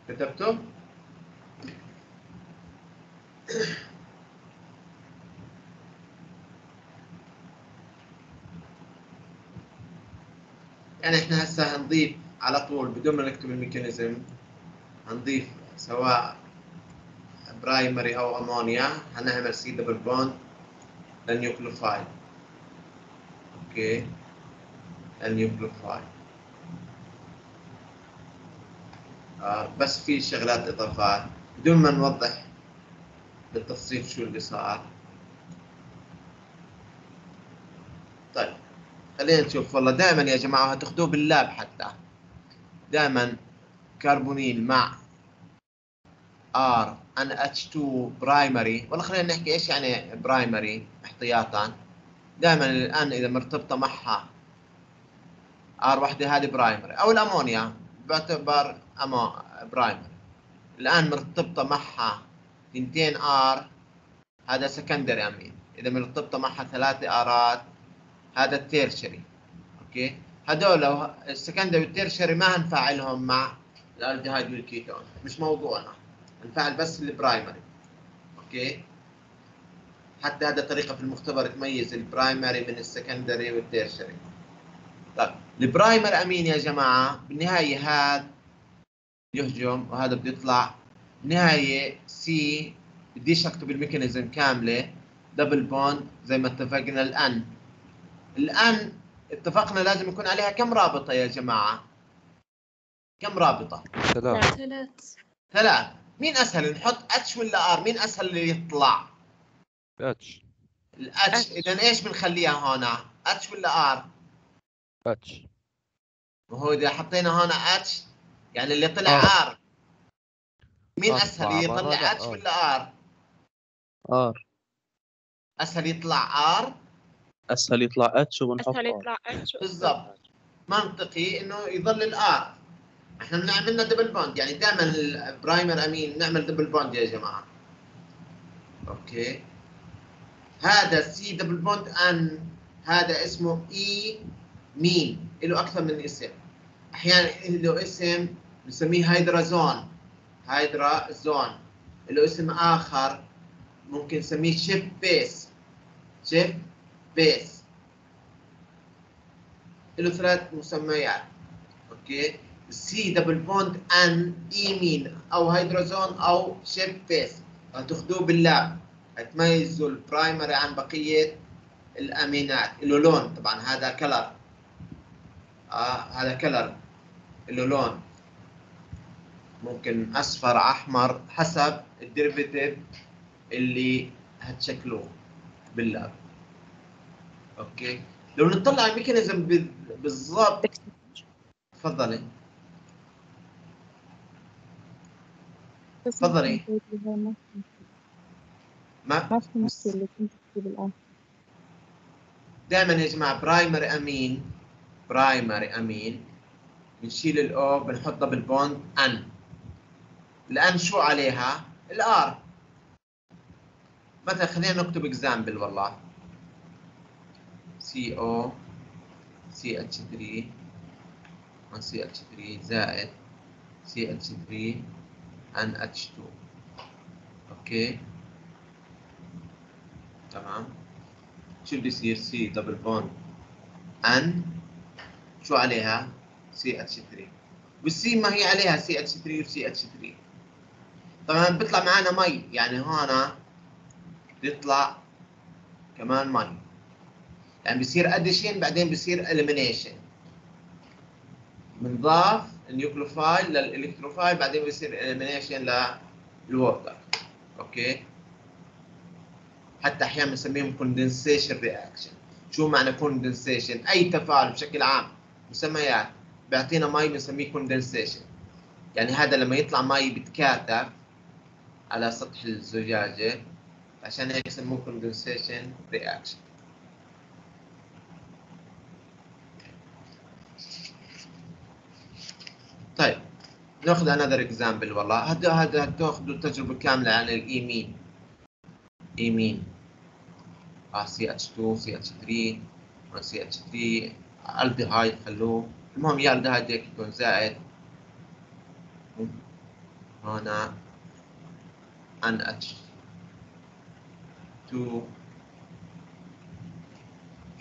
S1: كتبته يعني إحنا هسه هنضيف على طول بدون ما نكتب ال mechanism هنضيف سواء primary أو أمونيا هنعمل C double bond لل nucleophile. okay؟ ال nucleophile آه بس في شغلات إضافات. بدون ما نوضح بالتفصيل شو اللي صار طيب خلينا نشوف والله دائما يا جماعة هتاخذوه بال lab حتى. دائما كربونيل مع RNH 2 primary. والله خلينا نحكي إيش يعني primary احتياطا. دائما ال N إذا مرتبطة معها R وحدة هذه primary. أو الأمونيا بعتبر اما primary. ال N مرتبطة معها ثنتين R هذا secondary amine إذا مرتبطة معها ثلاثة R ات هذا ال tertiary. okay؟ هذول ال secondary وال tertiary ما هنفعلهم مع ال aldehyde وال ketone. مش موضوعنا. نفعل بس ال primary. okay؟ حتى هذا طريقة في المختبر تميز ال primary من ال secondary وال tertiary. طيب ال primary amine يا جماعة بالنهاية هذا يهجم وهذا بده يطلع. بالنهاية C بديش أكتب ال mechanism كاملة. double bond زي ما اتفقنا ال N. ال N اتفقنا لازم يكون عليها كم رابطة يا جماعة؟ كم رابطة؟
S2: ثلاث.
S3: ثلاث.
S1: ثلاث. مين أسهل نحط H ولا R مين أسهل اللي يطلع؟
S2: H
S1: ال
S6: H H.
S1: اذا إيش بنخليها هنا؟ H ولا ار
S2: اتش
S1: وهو إذا حطينا هنا اتش يعني اللي طلع
S2: R.
S1: R مين
S2: R
S1: أسهل
S2: طبعاً،
S1: يطلع
S2: هذا
S1: H
S2: R.
S1: ولا R
S7: R.
S1: أسهل يطلع R
S7: أسهل يطلع H وبنحط أسهل
S6: يطلع H
S1: بالضبط. منطقي إنه يظل ال R إحنا بنعملنا double bond يعني دائما ال primary amine نعمل double bond يا جماعة. okay. هذا C double bond N هذا اسمه imine له أكثر من اسم. أحيانا له اسم نسميه hydrazone. hydrazone. له اسم آخر ممكن نسميه Schiff base Schiff base له ثلاث مسميات. okay؟ C double bond N imine أو hydrazone أو Schiff base هتاخذوه بال lab هتميزوا ال primary عن بقية الأمينات. له لون طبعا هذا color آه هذا color له لون ممكن أصفر أحمر حسب ال derivative اللي هتشكلوه بال lab okay. لو نطلع ال mechanism بال- بالضبط. تفضلي. تفضلي. ما
S3: ما في مشكلة اللي كنت تكتب الآن.
S1: دائما يا جماعة primary amine primary amine بنشيل ال O بنحطها بال bond N الآن شو عليها؟ ال R مثلا خلينا نكتب example والله. CO CH3 on CH3 زائد CH3 NH2 okay تمام. شو بده يصير C double bond N شو عليها? سي اتش 3 والسي ما هي عليها سي اتش 3 وسي اتش 3 طبعا بيطلع معنا مي. يعني هون بيطلع كمان مي. يعني بصير addition بعدين بصير elimination بنضاف ال nucleophile لل electrophile بعدين بصير elimination لل water. okay؟ حتى أحيانا بنسميهم condensation reaction شو معنى condensation أي تفاعل بشكل عام مسميات. بيعطينا مي بنسميه condensation يعني هذا لما يطلع مي بتكاثف على سطح الزجاجة عشان هيك يسموه condensation reaction طيب ناخذ another example والله. هذا هذا تاخذوا التجربه كاملة عن ال imine ايمين سي اتش 2 سي اتش 3 سي اتش 3 الديهايد خلوه. المهم يا الديهايد هيك يكون زائد. هنا اتش 2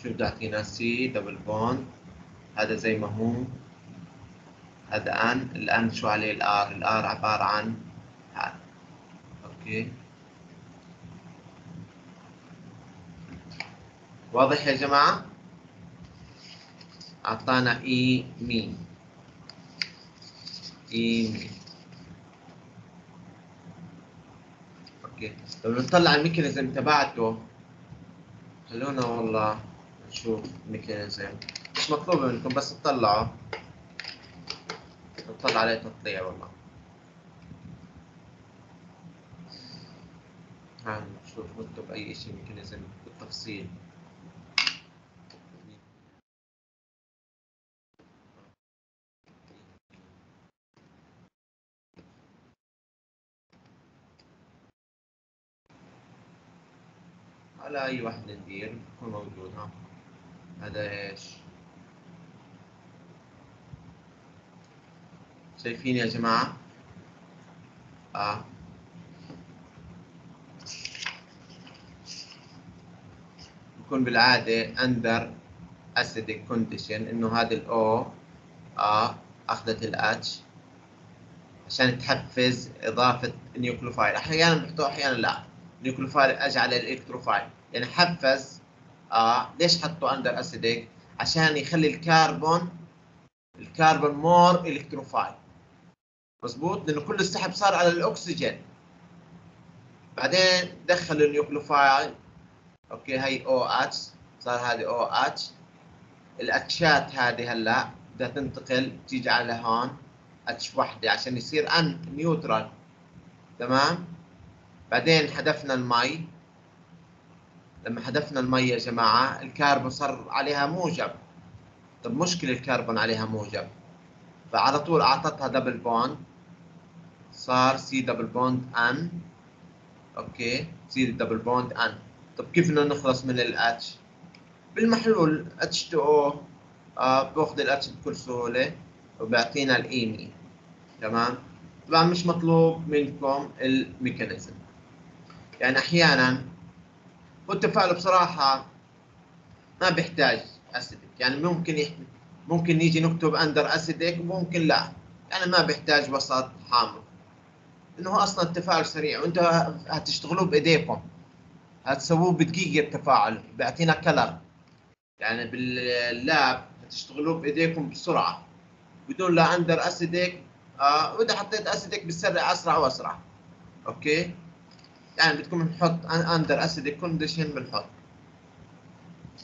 S1: شو بده يعطينا سي دبل بوند هذا زي ما هو هذا ان الآن شو عليه؟ الآر. الآر عبارة عن هذا. okay. واضح يا جماعة؟ أعطانا imine imine okay. لو نطلع ال mechanism تبعته. خلونا والله نشوف الميكانيزم. مش مطلوب منكم بس تطلعوا. نطلع عليه تطليع والله. هاي نشوف نكتب أي شيء ميكانيزم بالتفصيل؟ على أي واحد ندير يكون موجود ها؟ هذا إيش؟ شايفين يا جماعة؟ آه. بكون بالعادة under acidic condition إنه هذا ال O آه أخذت ال H عشان تحفز إضافة nucleophile أحيانا بحطوه أحيانا لا. nucleophile على ال electrophile يعني حفز آه ليش حطوا under acidic عشان يخلي الكربون الكربون more electrophile مظبوط؟ لأنه كل السحب صار على الأكسجين. بعدين دخلوا ال nucleophile okay هي OH صار هذه OH ال H ات هذه هلأ بدها تنتقل تيجي على هون H وحدة عشان يصير N neutral. تمام؟ بعدين حذفنا المي. لما حذفنا المي يا جماعة الكربون صار عليها موجب. طب مشكلة الكربون عليها موجب. فعلى طول أعطتها double bond صار C double bond N okay. C double bond N طب كيف بدنا نخلص من الاتش بالمحلول اتش 2 أو بأخذ ال H بكل سهولة وبيعطينا ال imine تمام؟ طبعا مش مطلوب منكم ال mechanism يعني أحيانا والتفاعل بصراحة ما بيحتاج acidic يعني ممكن ممكن نيجي نكتب under acidic وممكن لا. يعني ما بيحتاج وسط حامض. إنه أصلا التفاعل سريع. وأنتم هتشتغلوه بإيديكم. هتسووه بدقيقة التفاعل بيعطينا color يعني بال lab هتشتغلوه بإيديكم بسرعة. بدون لا under acidic آه وإذا حطيت acidic بتسرع أسرع وأسرع. okay؟ يعني بدكم نحط under acidic condition بنحط.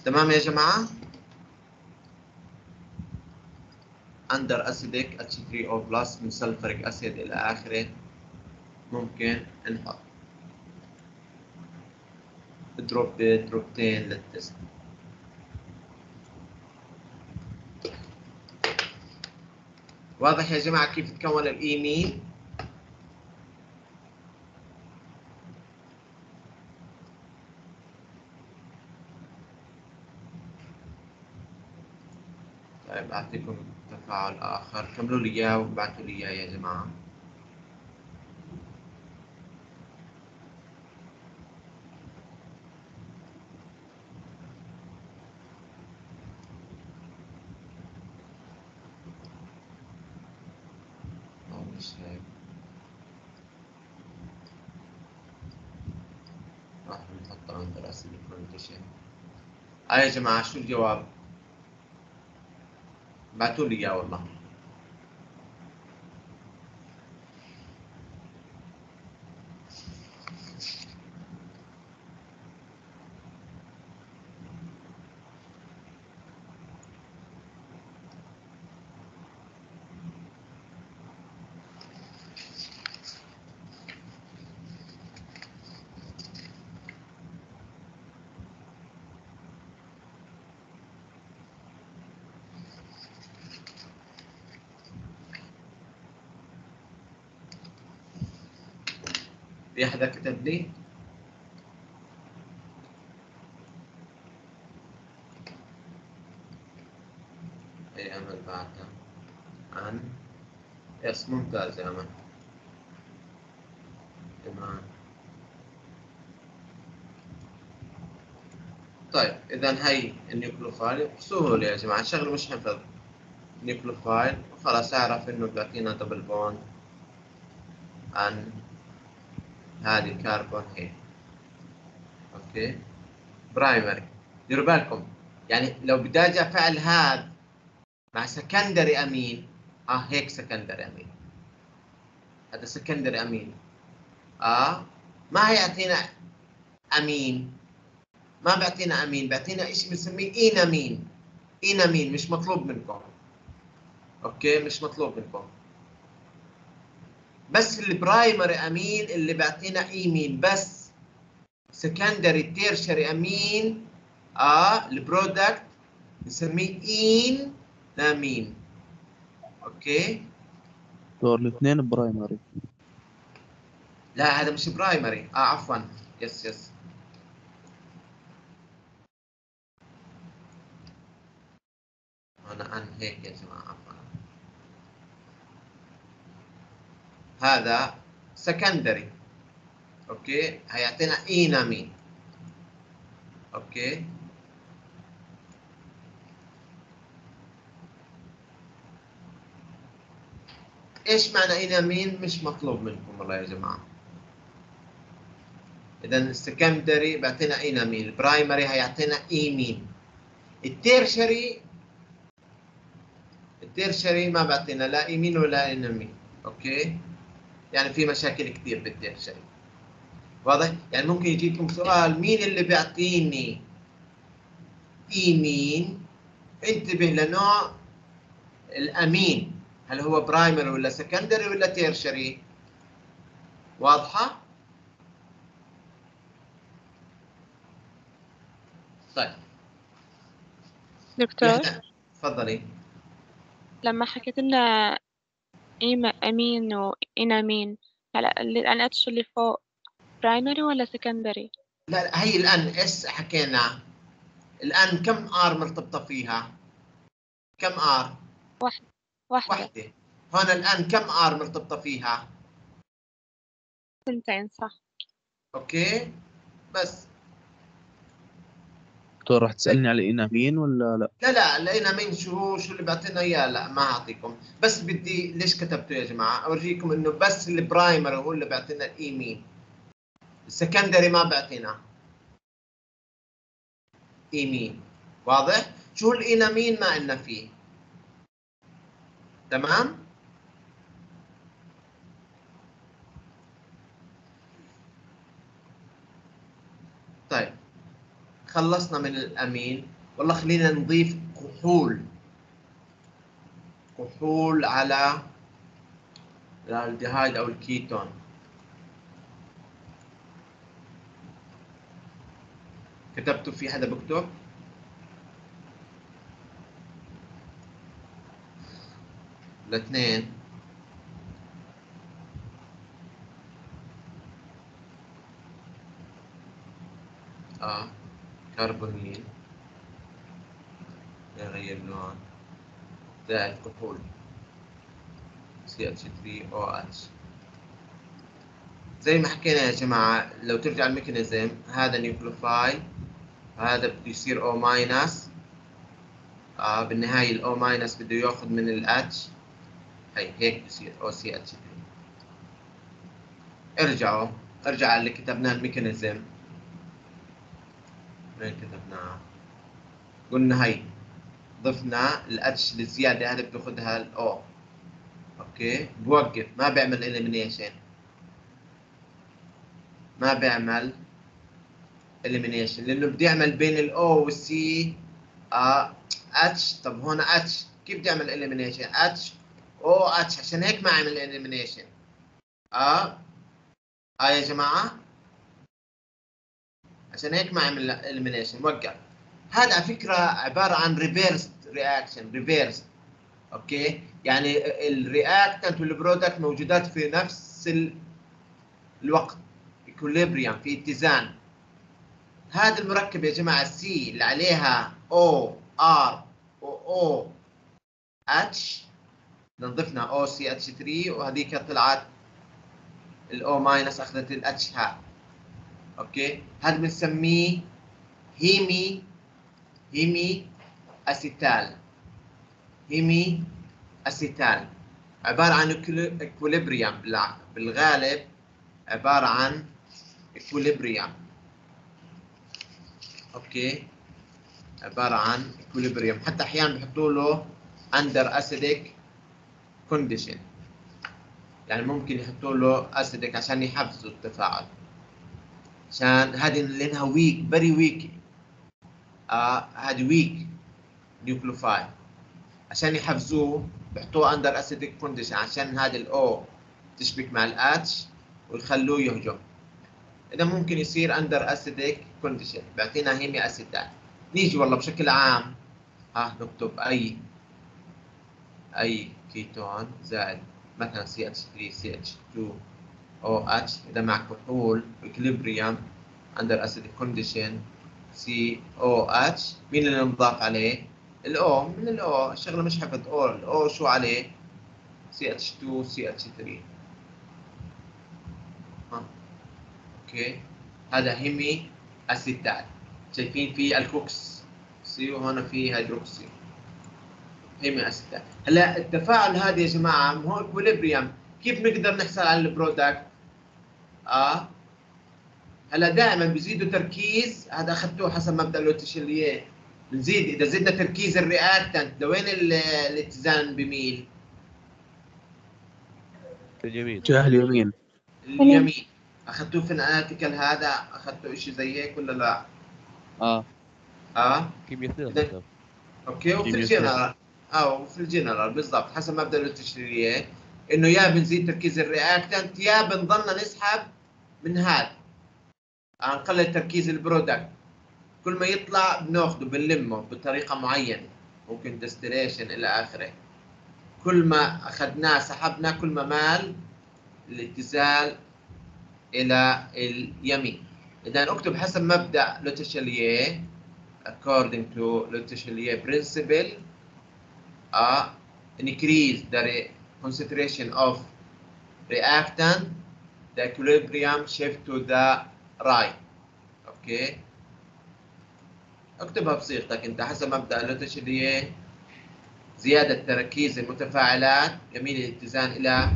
S1: تمام يا جماعة؟ under acidic H3O plus من sulfuric acid إلى آخره. ممكن نحط دروب دروبتين للتست واضح يا جماعة كيف تكون الايمين طيب أعطيكم تفاعل اخر كملوا لي إياه وابعثوا لي إياه يا هيك راح نحط عند رأس الكونديشن آه يا جماعة شو الجواب؟ بعتوا لي إياه والله. في أحد كتب لي؟ أي امل بعتها عن yes ممتاز يا امل تمام. طيب اذا هي ال nucleophile. بسهوله يا جماعة الشغله مش حفظ. nucleophile وخلاص أعرف إنه بيعطينا double bond عن هذه كربون هي okay؟ primary. ديروا بالكم. يعني لو بدي أجي افعل هذا مع secondary amine آه هيك secondary amine هذا secondary amine آه ما هيعطينا imine ما بيعطينا imine بيعطينا شيء بنسميه enamine enamine مش مطلوب منكم. okay؟ مش مطلوب منكم. بس ال primary amine اللي بيعطينا imine بس secondary tertiary amine آه ال product نسميه enamine okay؟
S7: دور الاثنين primary.
S1: لا هذا مش primary. آه عفوا. yes yes أنا عن هيك يا جماعة. عفوا هذا secondary okay هيعطينا enamine okay إيش معنى enamine مش مطلوب منكم والله يا جماعة. اذا ال secondary بيعطينا enamine ال primary هيعطينا imine ال tertiary ال tertiary ما بيعطينا لا imine ولا enamine okay يعني في مشاكل كثير بال tertiary واضح؟ يعني ممكن يجيكم سؤال مين اللي بيعطيني imine انتبه لنوع الأمين. هل هو primary ولا secondary ولا tertiary واضحة؟ طيب.
S6: دكتور.
S1: تفضلي.
S6: لما حكيت لنا إيما أمين وإنامين هلا اللي الأناتش اللي فوق برايمري ولا سكندري؟
S1: لا لا، هي الآن اس حكينا؟ الآن كم ار مرتبطة فيها؟ كم ار
S6: واحدة واحدة.
S1: واحدة. هون الآن كم ار مرتبطة فيها؟
S6: سنتين صح.
S1: okay. بس.
S7: دكتور راح تسألني على enamine ولا لا؟
S1: لا لا الـ enamine شو شو اللي بيعطينا إياه؟ لا ما أعطيكم. بس بدي ليش كتبته يا جماعة؟ اورجيكم إنه بس ال primary هو اللي بيعطينا ال imine ال secondary ما بيعطينا imine. واضح؟ شو ال enamine ما لنا فيه؟ تمام طيب خلصنا من الأمين. والله خلينا نضيف كحول. كحول على الالديهايد أو الكيتون. كتبتوا في حدا بكتب؟ الاثنين. آه. كربونيل نغير لون زائد كحول CH3OH زي ما حكينا يا جماعة لو ترجع ال mechanism هذا nucleophile هذا بده يصير O minus آه بالنهاية ال O minus بده ياخذ من ال H هي هيك بصير OCH3 ارجعوا ارجع اللي كتبناه ال mechanism وين كتبناه قلنا هي ضفنا ال H الزيادة هذه بتاخذها ال O okay؟ بوقف ما بيعمل elimination ما بيعمل elimination لأنه بدي اعمل بين ال O وال CH طب هون H كيف بدي اعمل elimination H OH عشان هيك ما عمل elimination آه آه يا جماعة. عشان هيك ما عمل elimination وقف هذا على فكرة عبارة عن reverse reaction reverse okay؟ يعني ال reactant وال product موجودات في نفس ال- الوقت equilibrium في اتزان. هذا المركب يا جماعة C اللي عليها OR و OH نضفنا OCH 3 وهذيك طلعت ال O minus أخذت ال H ها okay؟ هذا بنسميه hemi hemiacetal. hemiacetal. عبارة عن equilibrium بالغالب عبارة عن equilibrium okay؟ عبارة عن equilibrium حتى أحيانا بحطوا له under acidic condition يعني ممكن يحطوا له acidic عشان يحفزوا التفاعل. عشان هذه لأنها weak very weak هذه weak nucleophile عشان يحفزوه بيحطوه under acidic condition عشان هذه ال O تشبك مع ال H ويخلوه يهجم. إذا ممكن يصير under acidic condition بيعطينا hemiacetal نيجي والله بشكل عام. ها نكتب أي أي كيتون زائد مثلا CH3 CH2 OH إذا مع كحول equilibrium under acidic condition. COH مين اللي نضاف عليه؟ ال O من ال O الشغله مش حفظ. أو ال O شو عليه؟ CH2 CH3 ها okay. هذا hemiacetal شايفين في الكوكس. C وهنا في hydroxy. hemiacetal هلا التفاعل هذا يا جماعة هو equilibrium كيف نقدر نحصل على ال product؟ آه. هلا دائما بيزيدوا تركيز هذا أخذتوه حسب مبدأ لوشاتيليه بنزيد إذا زدنا تركيز ال reactant لوين ال- الاتزان بميل؟
S2: اليمين.
S7: جهة اليمين.
S1: اليمين. أخذتوه في ال analytical هذا اخذتوا شيء زي هيك ولا لا؟
S7: آه.
S1: آه.
S2: كيمياء اثنين
S1: إذا-
S2: أخذناه.
S1: okay وفي الجنرال. آه وفي الجنرال بالضبط حسب مبدأ لوشاتيليه إنه يا بنزيد تركيز ال reactant يا بنضلنا نسحب من هذا نقلل تركيز ال product. كل ما يطلع بناخده بنلمه بطريقة معينة. ممكن ديستليشن إلى آخره. كل ما أخذناه سحبنا كل ما مال الاتزان إلى اليمين. إذا أكتب حسب مبدأ لوتشيليه according to Letellier principle uh, increase the concentration of reactant the equilibrium shift to the right. okay اكتبها بصيغتك انت حسب مبدأ لوشاتيليه زيادة تركيز المتفاعلات يميل الاتزان إلى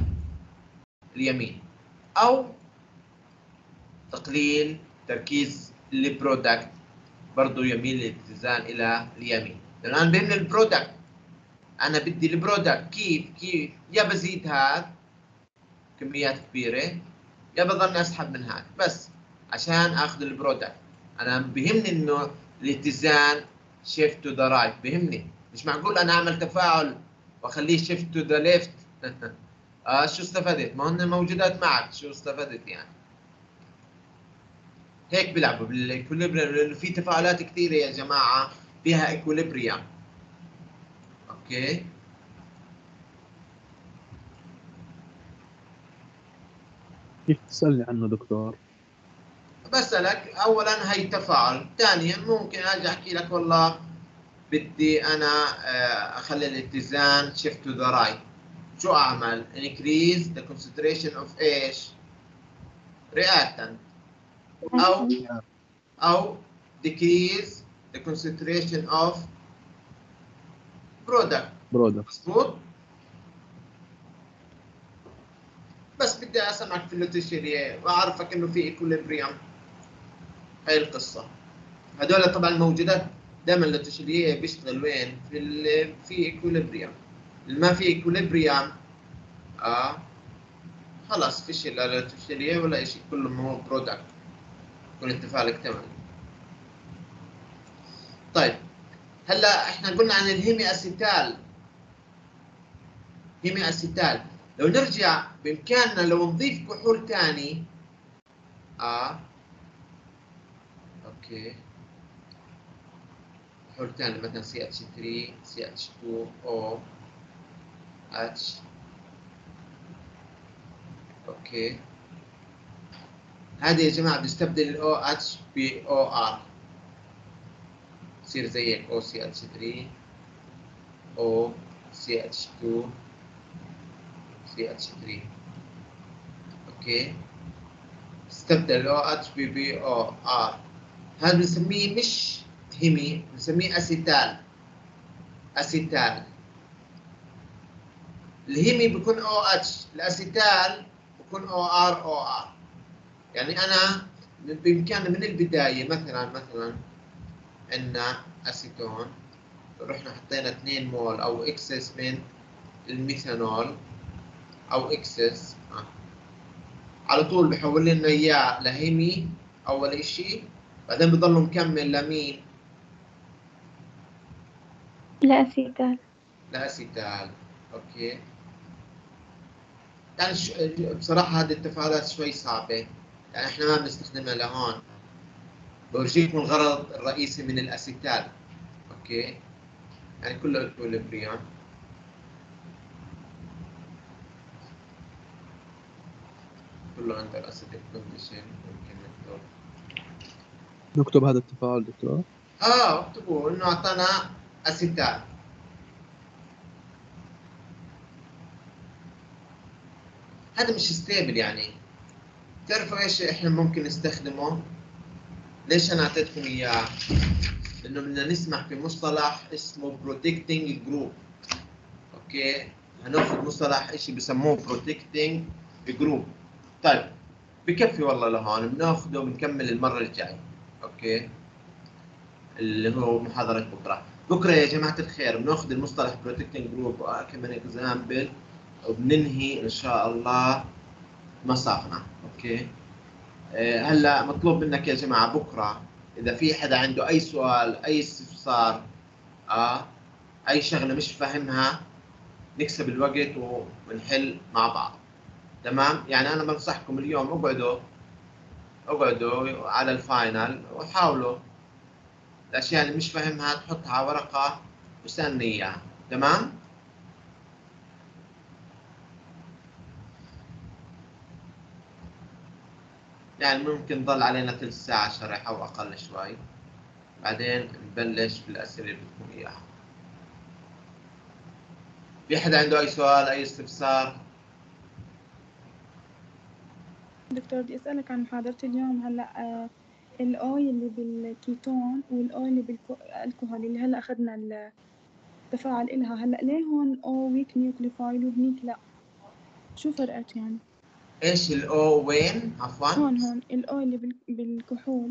S1: اليمين. أو تقليل تركيز ال product برضه يميل الاتزان إلى اليمين. أنا بهمني ال product أنا بدي ال product. كيف؟ كيف؟ يا بزيد هذا كميات كبيرة يا بضلني أسحب من هذا بس عشان آخذ ال product. أنا بهمني إنه الاتزان shift to the right بهمني. مش معقول أنا أعمل تفاعل وأخليه shift to the left شو استفدت؟ ما هن موجودات معك. شو استفدت يعني؟ هيك بيلعبوا. بال equilibrium لأنه في تفاعلات كثيره يا جماعة فيها equilibrium أوكي
S7: كيف تسألني عنه دكتور؟
S1: بسألك اولا هي تفاعل ثانيا ممكن أجي أحكي لك والله بدي أنا آه، أخلي الاتزان shift to the right. شو أعمل؟ increase the concentration of إيش؟ reactant. أو أو decrease the concentration of product
S7: product.
S1: مظبوط؟ بس بدي أسمعك في اللوشاتيليه وأعرفك إنه في equilibrium هاي القصة. هدول طبعا موجودات دائما اللوشاتيليه بيشتغل وين؟ في ال في equilibrium اللي ما في equilibrium آه خلاص فيش لا اللوشاتيليه ولا شيء كله هو product التفاعل اكتمل طيب هلا إحنا قلنا عن ال hemiacetal. hemiacetal. لو نرجع بامكاننا لو نضيف كحول ثاني آه okay. كحول ثاني مثلا سي اتش 3 سي اتش 2 أو اتش okay. هذه يا جماعة بنستبدل الاو اتش ب أو ار يصير زي أو سي اتش 3 أو سي اتش 2 سي اتش 3 أوكي. استبدل اتش بي بي أو ار هذا بنسميه مش hemi بنسميه acetal. acetal. ال hemi بيكون OH ال acetal بيكون OR OR يعني أنا بامكاننا من البداية مثلا مثلا عندنا أسيتون رحنا حطينا 2 مول أو excess من الميثانول أو excess. آه. على طول بحول لنا إياه ل hemi أول إشي بعدين بضل مكمل لمين؟
S3: لا acetal
S1: ل acetal. okay. يعني ش... بصراحة هذه التفاعلات شوي صعبة. يعني إحنا ما بنستخدمها لهون. بورجيكم الغرض الرئيسي من ال acetal okay؟ يعني كله equilibrium كله عند ال acidic condition ممكن نكتب
S7: نكتب هذا التفاعل دكتور؟
S1: آه اكتبوا إنه أعطانا أسيتال. هذا مش stable يعني. تعرفوا إيش إحنا ممكن نستخدمه؟ ليش أنا أعطيتكم إياه؟ لأنه بدنا نسمح في مصطلح اسمه protecting group okay؟ هناخذ مصطلح شيء بسموه protecting group طيب بكفي والله لهون بناخذه وبنكمل المرة الجاية. okay؟ اللي هو محاضرة بكرة. بكرة يا جماعة الخير بناخذ المصطلح protecting group كمان example وبننهي إن شاء الله مساقنا okay؟ آه، هلا مطلوب منك يا جماعة بكرة إذا في حدا عنده أي سؤال أي استفسار آه أي شغلة مش فاهمها نكسب الوقت ونحل مع بعض. تمام؟ يعني أنا بنصحكم اليوم اقعدوا اقعدوا على الفاينل وحاولوا. الأشياء اللي مش فاهمها تحطها على ورقة وسالني اياها تمام؟ يعني ممكن ضل علينا ثلث ساعة شرح أو أقل شوي. بعدين نبلش بالأسئلة اللي بدكم إياها. في حدا عنده أي سؤال أي استفسار؟
S8: دكتور بدي أسألك عن محاضرة اليوم. هلأ آه، الأوي اللي بالكيتون والأوي اللي بالالكوهول اللي هلأ أخذنا التفاعل إلها هلأ ليه هون O weak nucleophile وهنيك لأ؟ شو فرقت يعني؟
S1: إيش ال O وين؟ عفوا.
S8: هون هون. ال O اللي بال- بالكحول.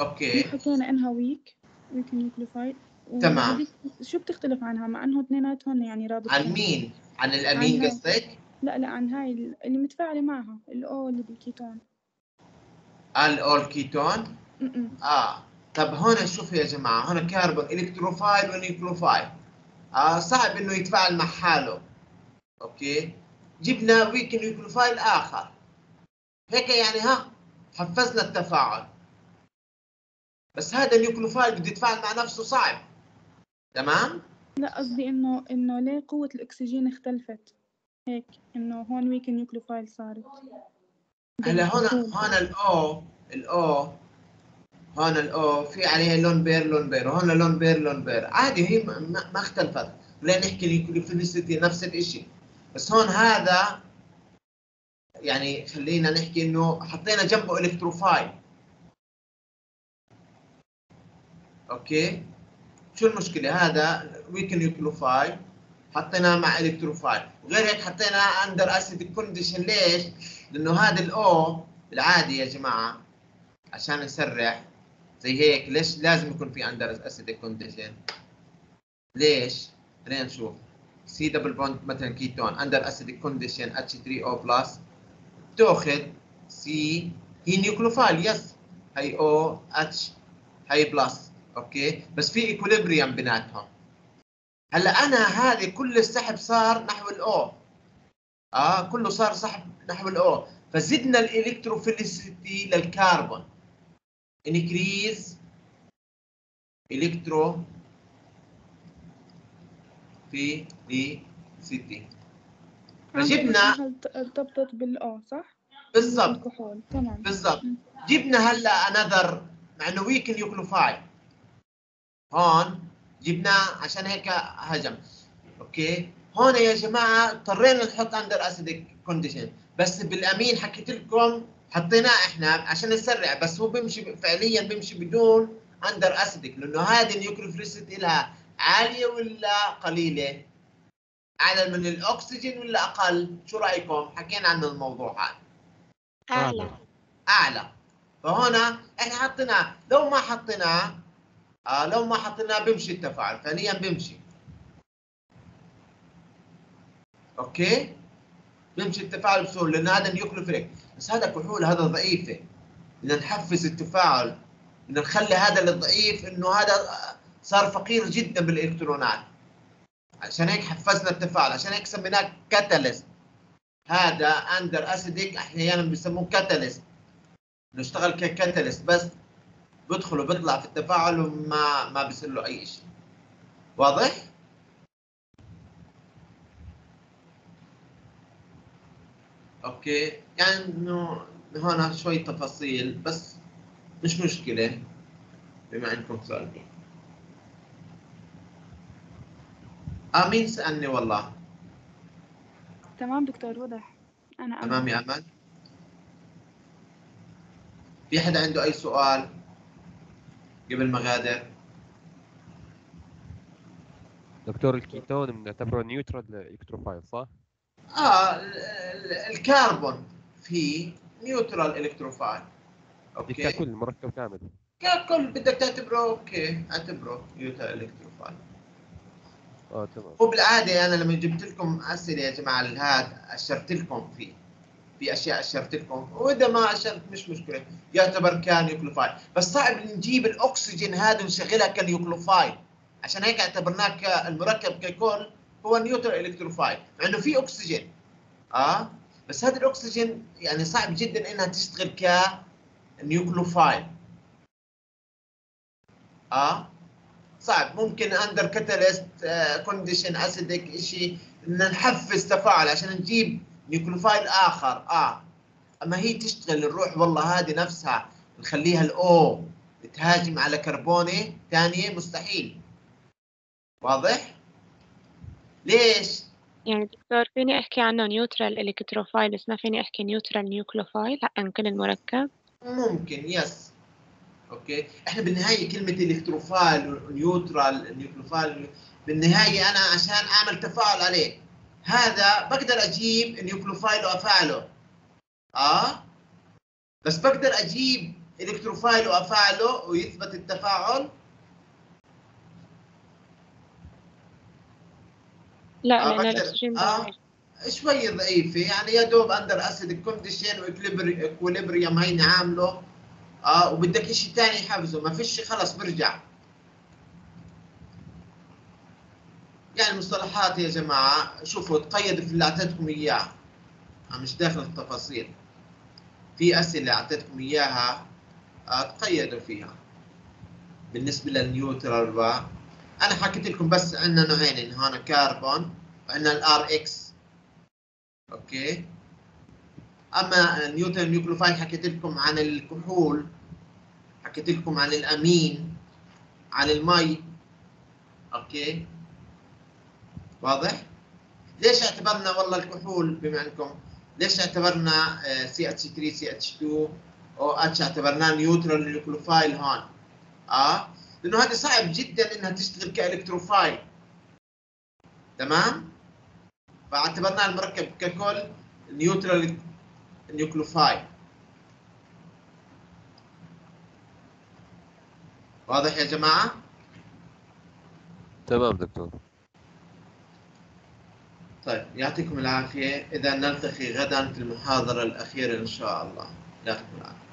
S1: okay.
S8: حكينا إنها weak weak nucleophile
S1: تمام.
S8: شو بتختلف عنها؟ مع إنه اثنيناتهم يعني رابط
S1: عن مين؟ عن الأمين
S8: عن-
S1: قصدك؟
S8: لا لا عن هاي ال- اللي متفاعلة معها. ال O اللي بالكيتون.
S1: ال O ال ketone؟
S8: م-م.
S1: آه. طب هون شوفوا يا جماعة هون كربون electrophile و nucleophile آه صعب إنه يتفاعل مع حاله. أوكي؟ جبنا weak nucleophile آخر. هيك يعني ها حفزنا التفاعل. بس هذا nucleophile بده يتفاعل مع نفسه صعب. تمام؟
S8: لا قصدي إنه إنه ليه قوة الأكسجين اختلفت؟ هيك إنه هون weak nucleophile صارت.
S1: هلا هون. هون ال O ال O هون ال O في عليها lone pair lone pair وهون lone pair lone pair. عادي هي ما, ما اختلفت. لا نحكي ال nucleophilicity نفس الشيء بس هون هذا يعني خلينا نحكي إنه حطينا جنبه electrophile okay؟ شو المشكلة؟ هذا weak nucleophile حطيناه مع electrophile وغير هيك حطينا under acid condition ليش؟ لأنه هذا ال O العادي يا جماعة عشان نسرع. زي هيك. ليش لازم يكون في under acid condition ليش؟ خلينا نشوف. C double bond مثلا ketone under acid condition H 3 O plus تاخذ C هي nucleophile yes هي O H هي plus okay بس في equilibrium بيناتهم. هلا أنا هذه كل السحب صار نحو ال O آه كله صار سحب نحو ال O فزدنا ال electrophilicity للكربون. increase electrophilicity فجبنا
S8: ارتبطت بال O صح؟
S1: بالضبط.
S8: تمام.
S1: بالضبط. جبنا هلا under مع إنه weak nucleophile هون جبناه عشان هيك هجم. okay؟ هون يا جماعة اضطرينا نحط under acidic condition بس بالأمين حكيت لكم حطيناه إحنا عشان نسرع بس هو بيمشي فعليا بيمشي بدون under acidic لأنه هذه ال nucleophilicity لها عالية ولا قليلة؟ اعلى من الأكسجين ولا أقل؟ شو رأيكم؟ حكينا عن الموضوع هذا.
S6: أعلى.
S1: أعلى. فهنا إحنا حطيناه لو ما حطيناه آه لو ما حطيناه بيمشي التفاعل فعليا بيمشي. okay؟ بيمشي التفاعل بسهولة لأن هذا nucleophilic بس هذا كحول هذا ضعيفة. بدنا نحفز التفاعل. بدنا نخلي هذا الضعيف إنه هذا صار فقير جدا بالإلكترونات. عشان هيك حفزنا التفاعل عشان هيك سميناه catalyst. هذا under acidic أحيانا بيسموه catalyst. نشتغل ك catalyst بس. بيدخل وبيطلع في التفاعل وما ما بيصير له أي شيء واضح؟ okay. يعني إنه هون شوي تفاصيل بس مش مشكلة. بما إنكم سألتوا. آه مين سألني والله.
S8: تمام دكتور وضح. أنا أمل.
S1: تمام يا امل في حدا عنده أي سؤال قبل ما غادر؟
S2: دكتور الكيتون بنعتبره neutral electrophile صح؟
S1: آه ال- ال- الكربون في neutral electrophile. okay.
S2: ككل مركب كامل.
S1: ككل بدك تعتبره okay اعتبره neutral electrophile.
S2: آه تمام.
S1: هو بالعادة أنا لما جبت لكم أسئلة يا جماعة الهاد أشرت لكم فيه في أشياء أشرت لكم وإذا ما أشرت مش مشكلة يعتبر ك nucleophile بس صعب نجيب الأكسجين هذا ونشغلها ك nucleophile عشان هيك اعتبرناه كالمركب ككل هو neutral electrophile مع إنه في أكسجين. آه؟ بس هذا الأكسجين يعني صعب جدا إنها تشتغل ك nucleophile. آه؟ صعب. ممكن under catalyst condition acidic شيء بدنا نحفز تفاعل عشان نجيب nucleophile آخر. آه. أما هي تشتغل الروح والله هذه نفسها نخليها ال O تهاجم على كربونة ثانية مستحيل. واضح؟ ليش؟
S6: يعني دكتور فيني أحكي عنه neutral electrophile بس ما فيني أحكي neutral nucleophile عن كل المركب.
S1: ممكن yes okay؟ إحنا بالنهاية كلمة electrophile و neutral nucleophile بالنهاية أنا عشان أعمل تفاعل عليه. هذا بقدر أجيب nucleophile وأفعله. آه؟ بس بقدر أجيب electrophile وأفعله ويثبت التفاعل؟
S6: لا
S1: آه،
S6: لأن
S1: بقدر-
S6: الأكسجين
S1: آه. شوي ضعيفه يعني يا دوب under acid condition و equilibrium هيني عامله. آه وبدك شيء ثاني يحفزه ما فيش خلص برجع. يعني المصطلحات يا جماعة شوفوا تقيدوا في اللي أعطيتكم اياه أنا مش داخل في التفاصيل. في أسئلة أعطيتكم إياها آه تقيدوا فيها. بالنسبة لل neutral و أنا حكيت لكم بس عندنا نوعين هون كربون وعندنا ال RX. okay؟ أما neutral nucleophile حكيت لكم عن الكحول حكيت لكم عن الأمين عن المي. okay؟ واضح؟ ليش اعتبرنا والله الكحول بما أنكم ليش اعتبرنا سي اتش 3 سي اتش 2 أو اتش اعتبرناه نيوترال نيوكلوفايل هون؟ آه؟ لأنه هذا صعب جدا إنها تشتغل ك electrophile. تمام؟ فاعتبرناه المركب ككل neutral nucleophile واضح يا جماعة؟
S2: تمام دكتور.
S1: طيب يعطيكم العافية. إذا نلتقي غدا في المحاضرة الأخيرة إن شاء الله. يعطيكم العافيه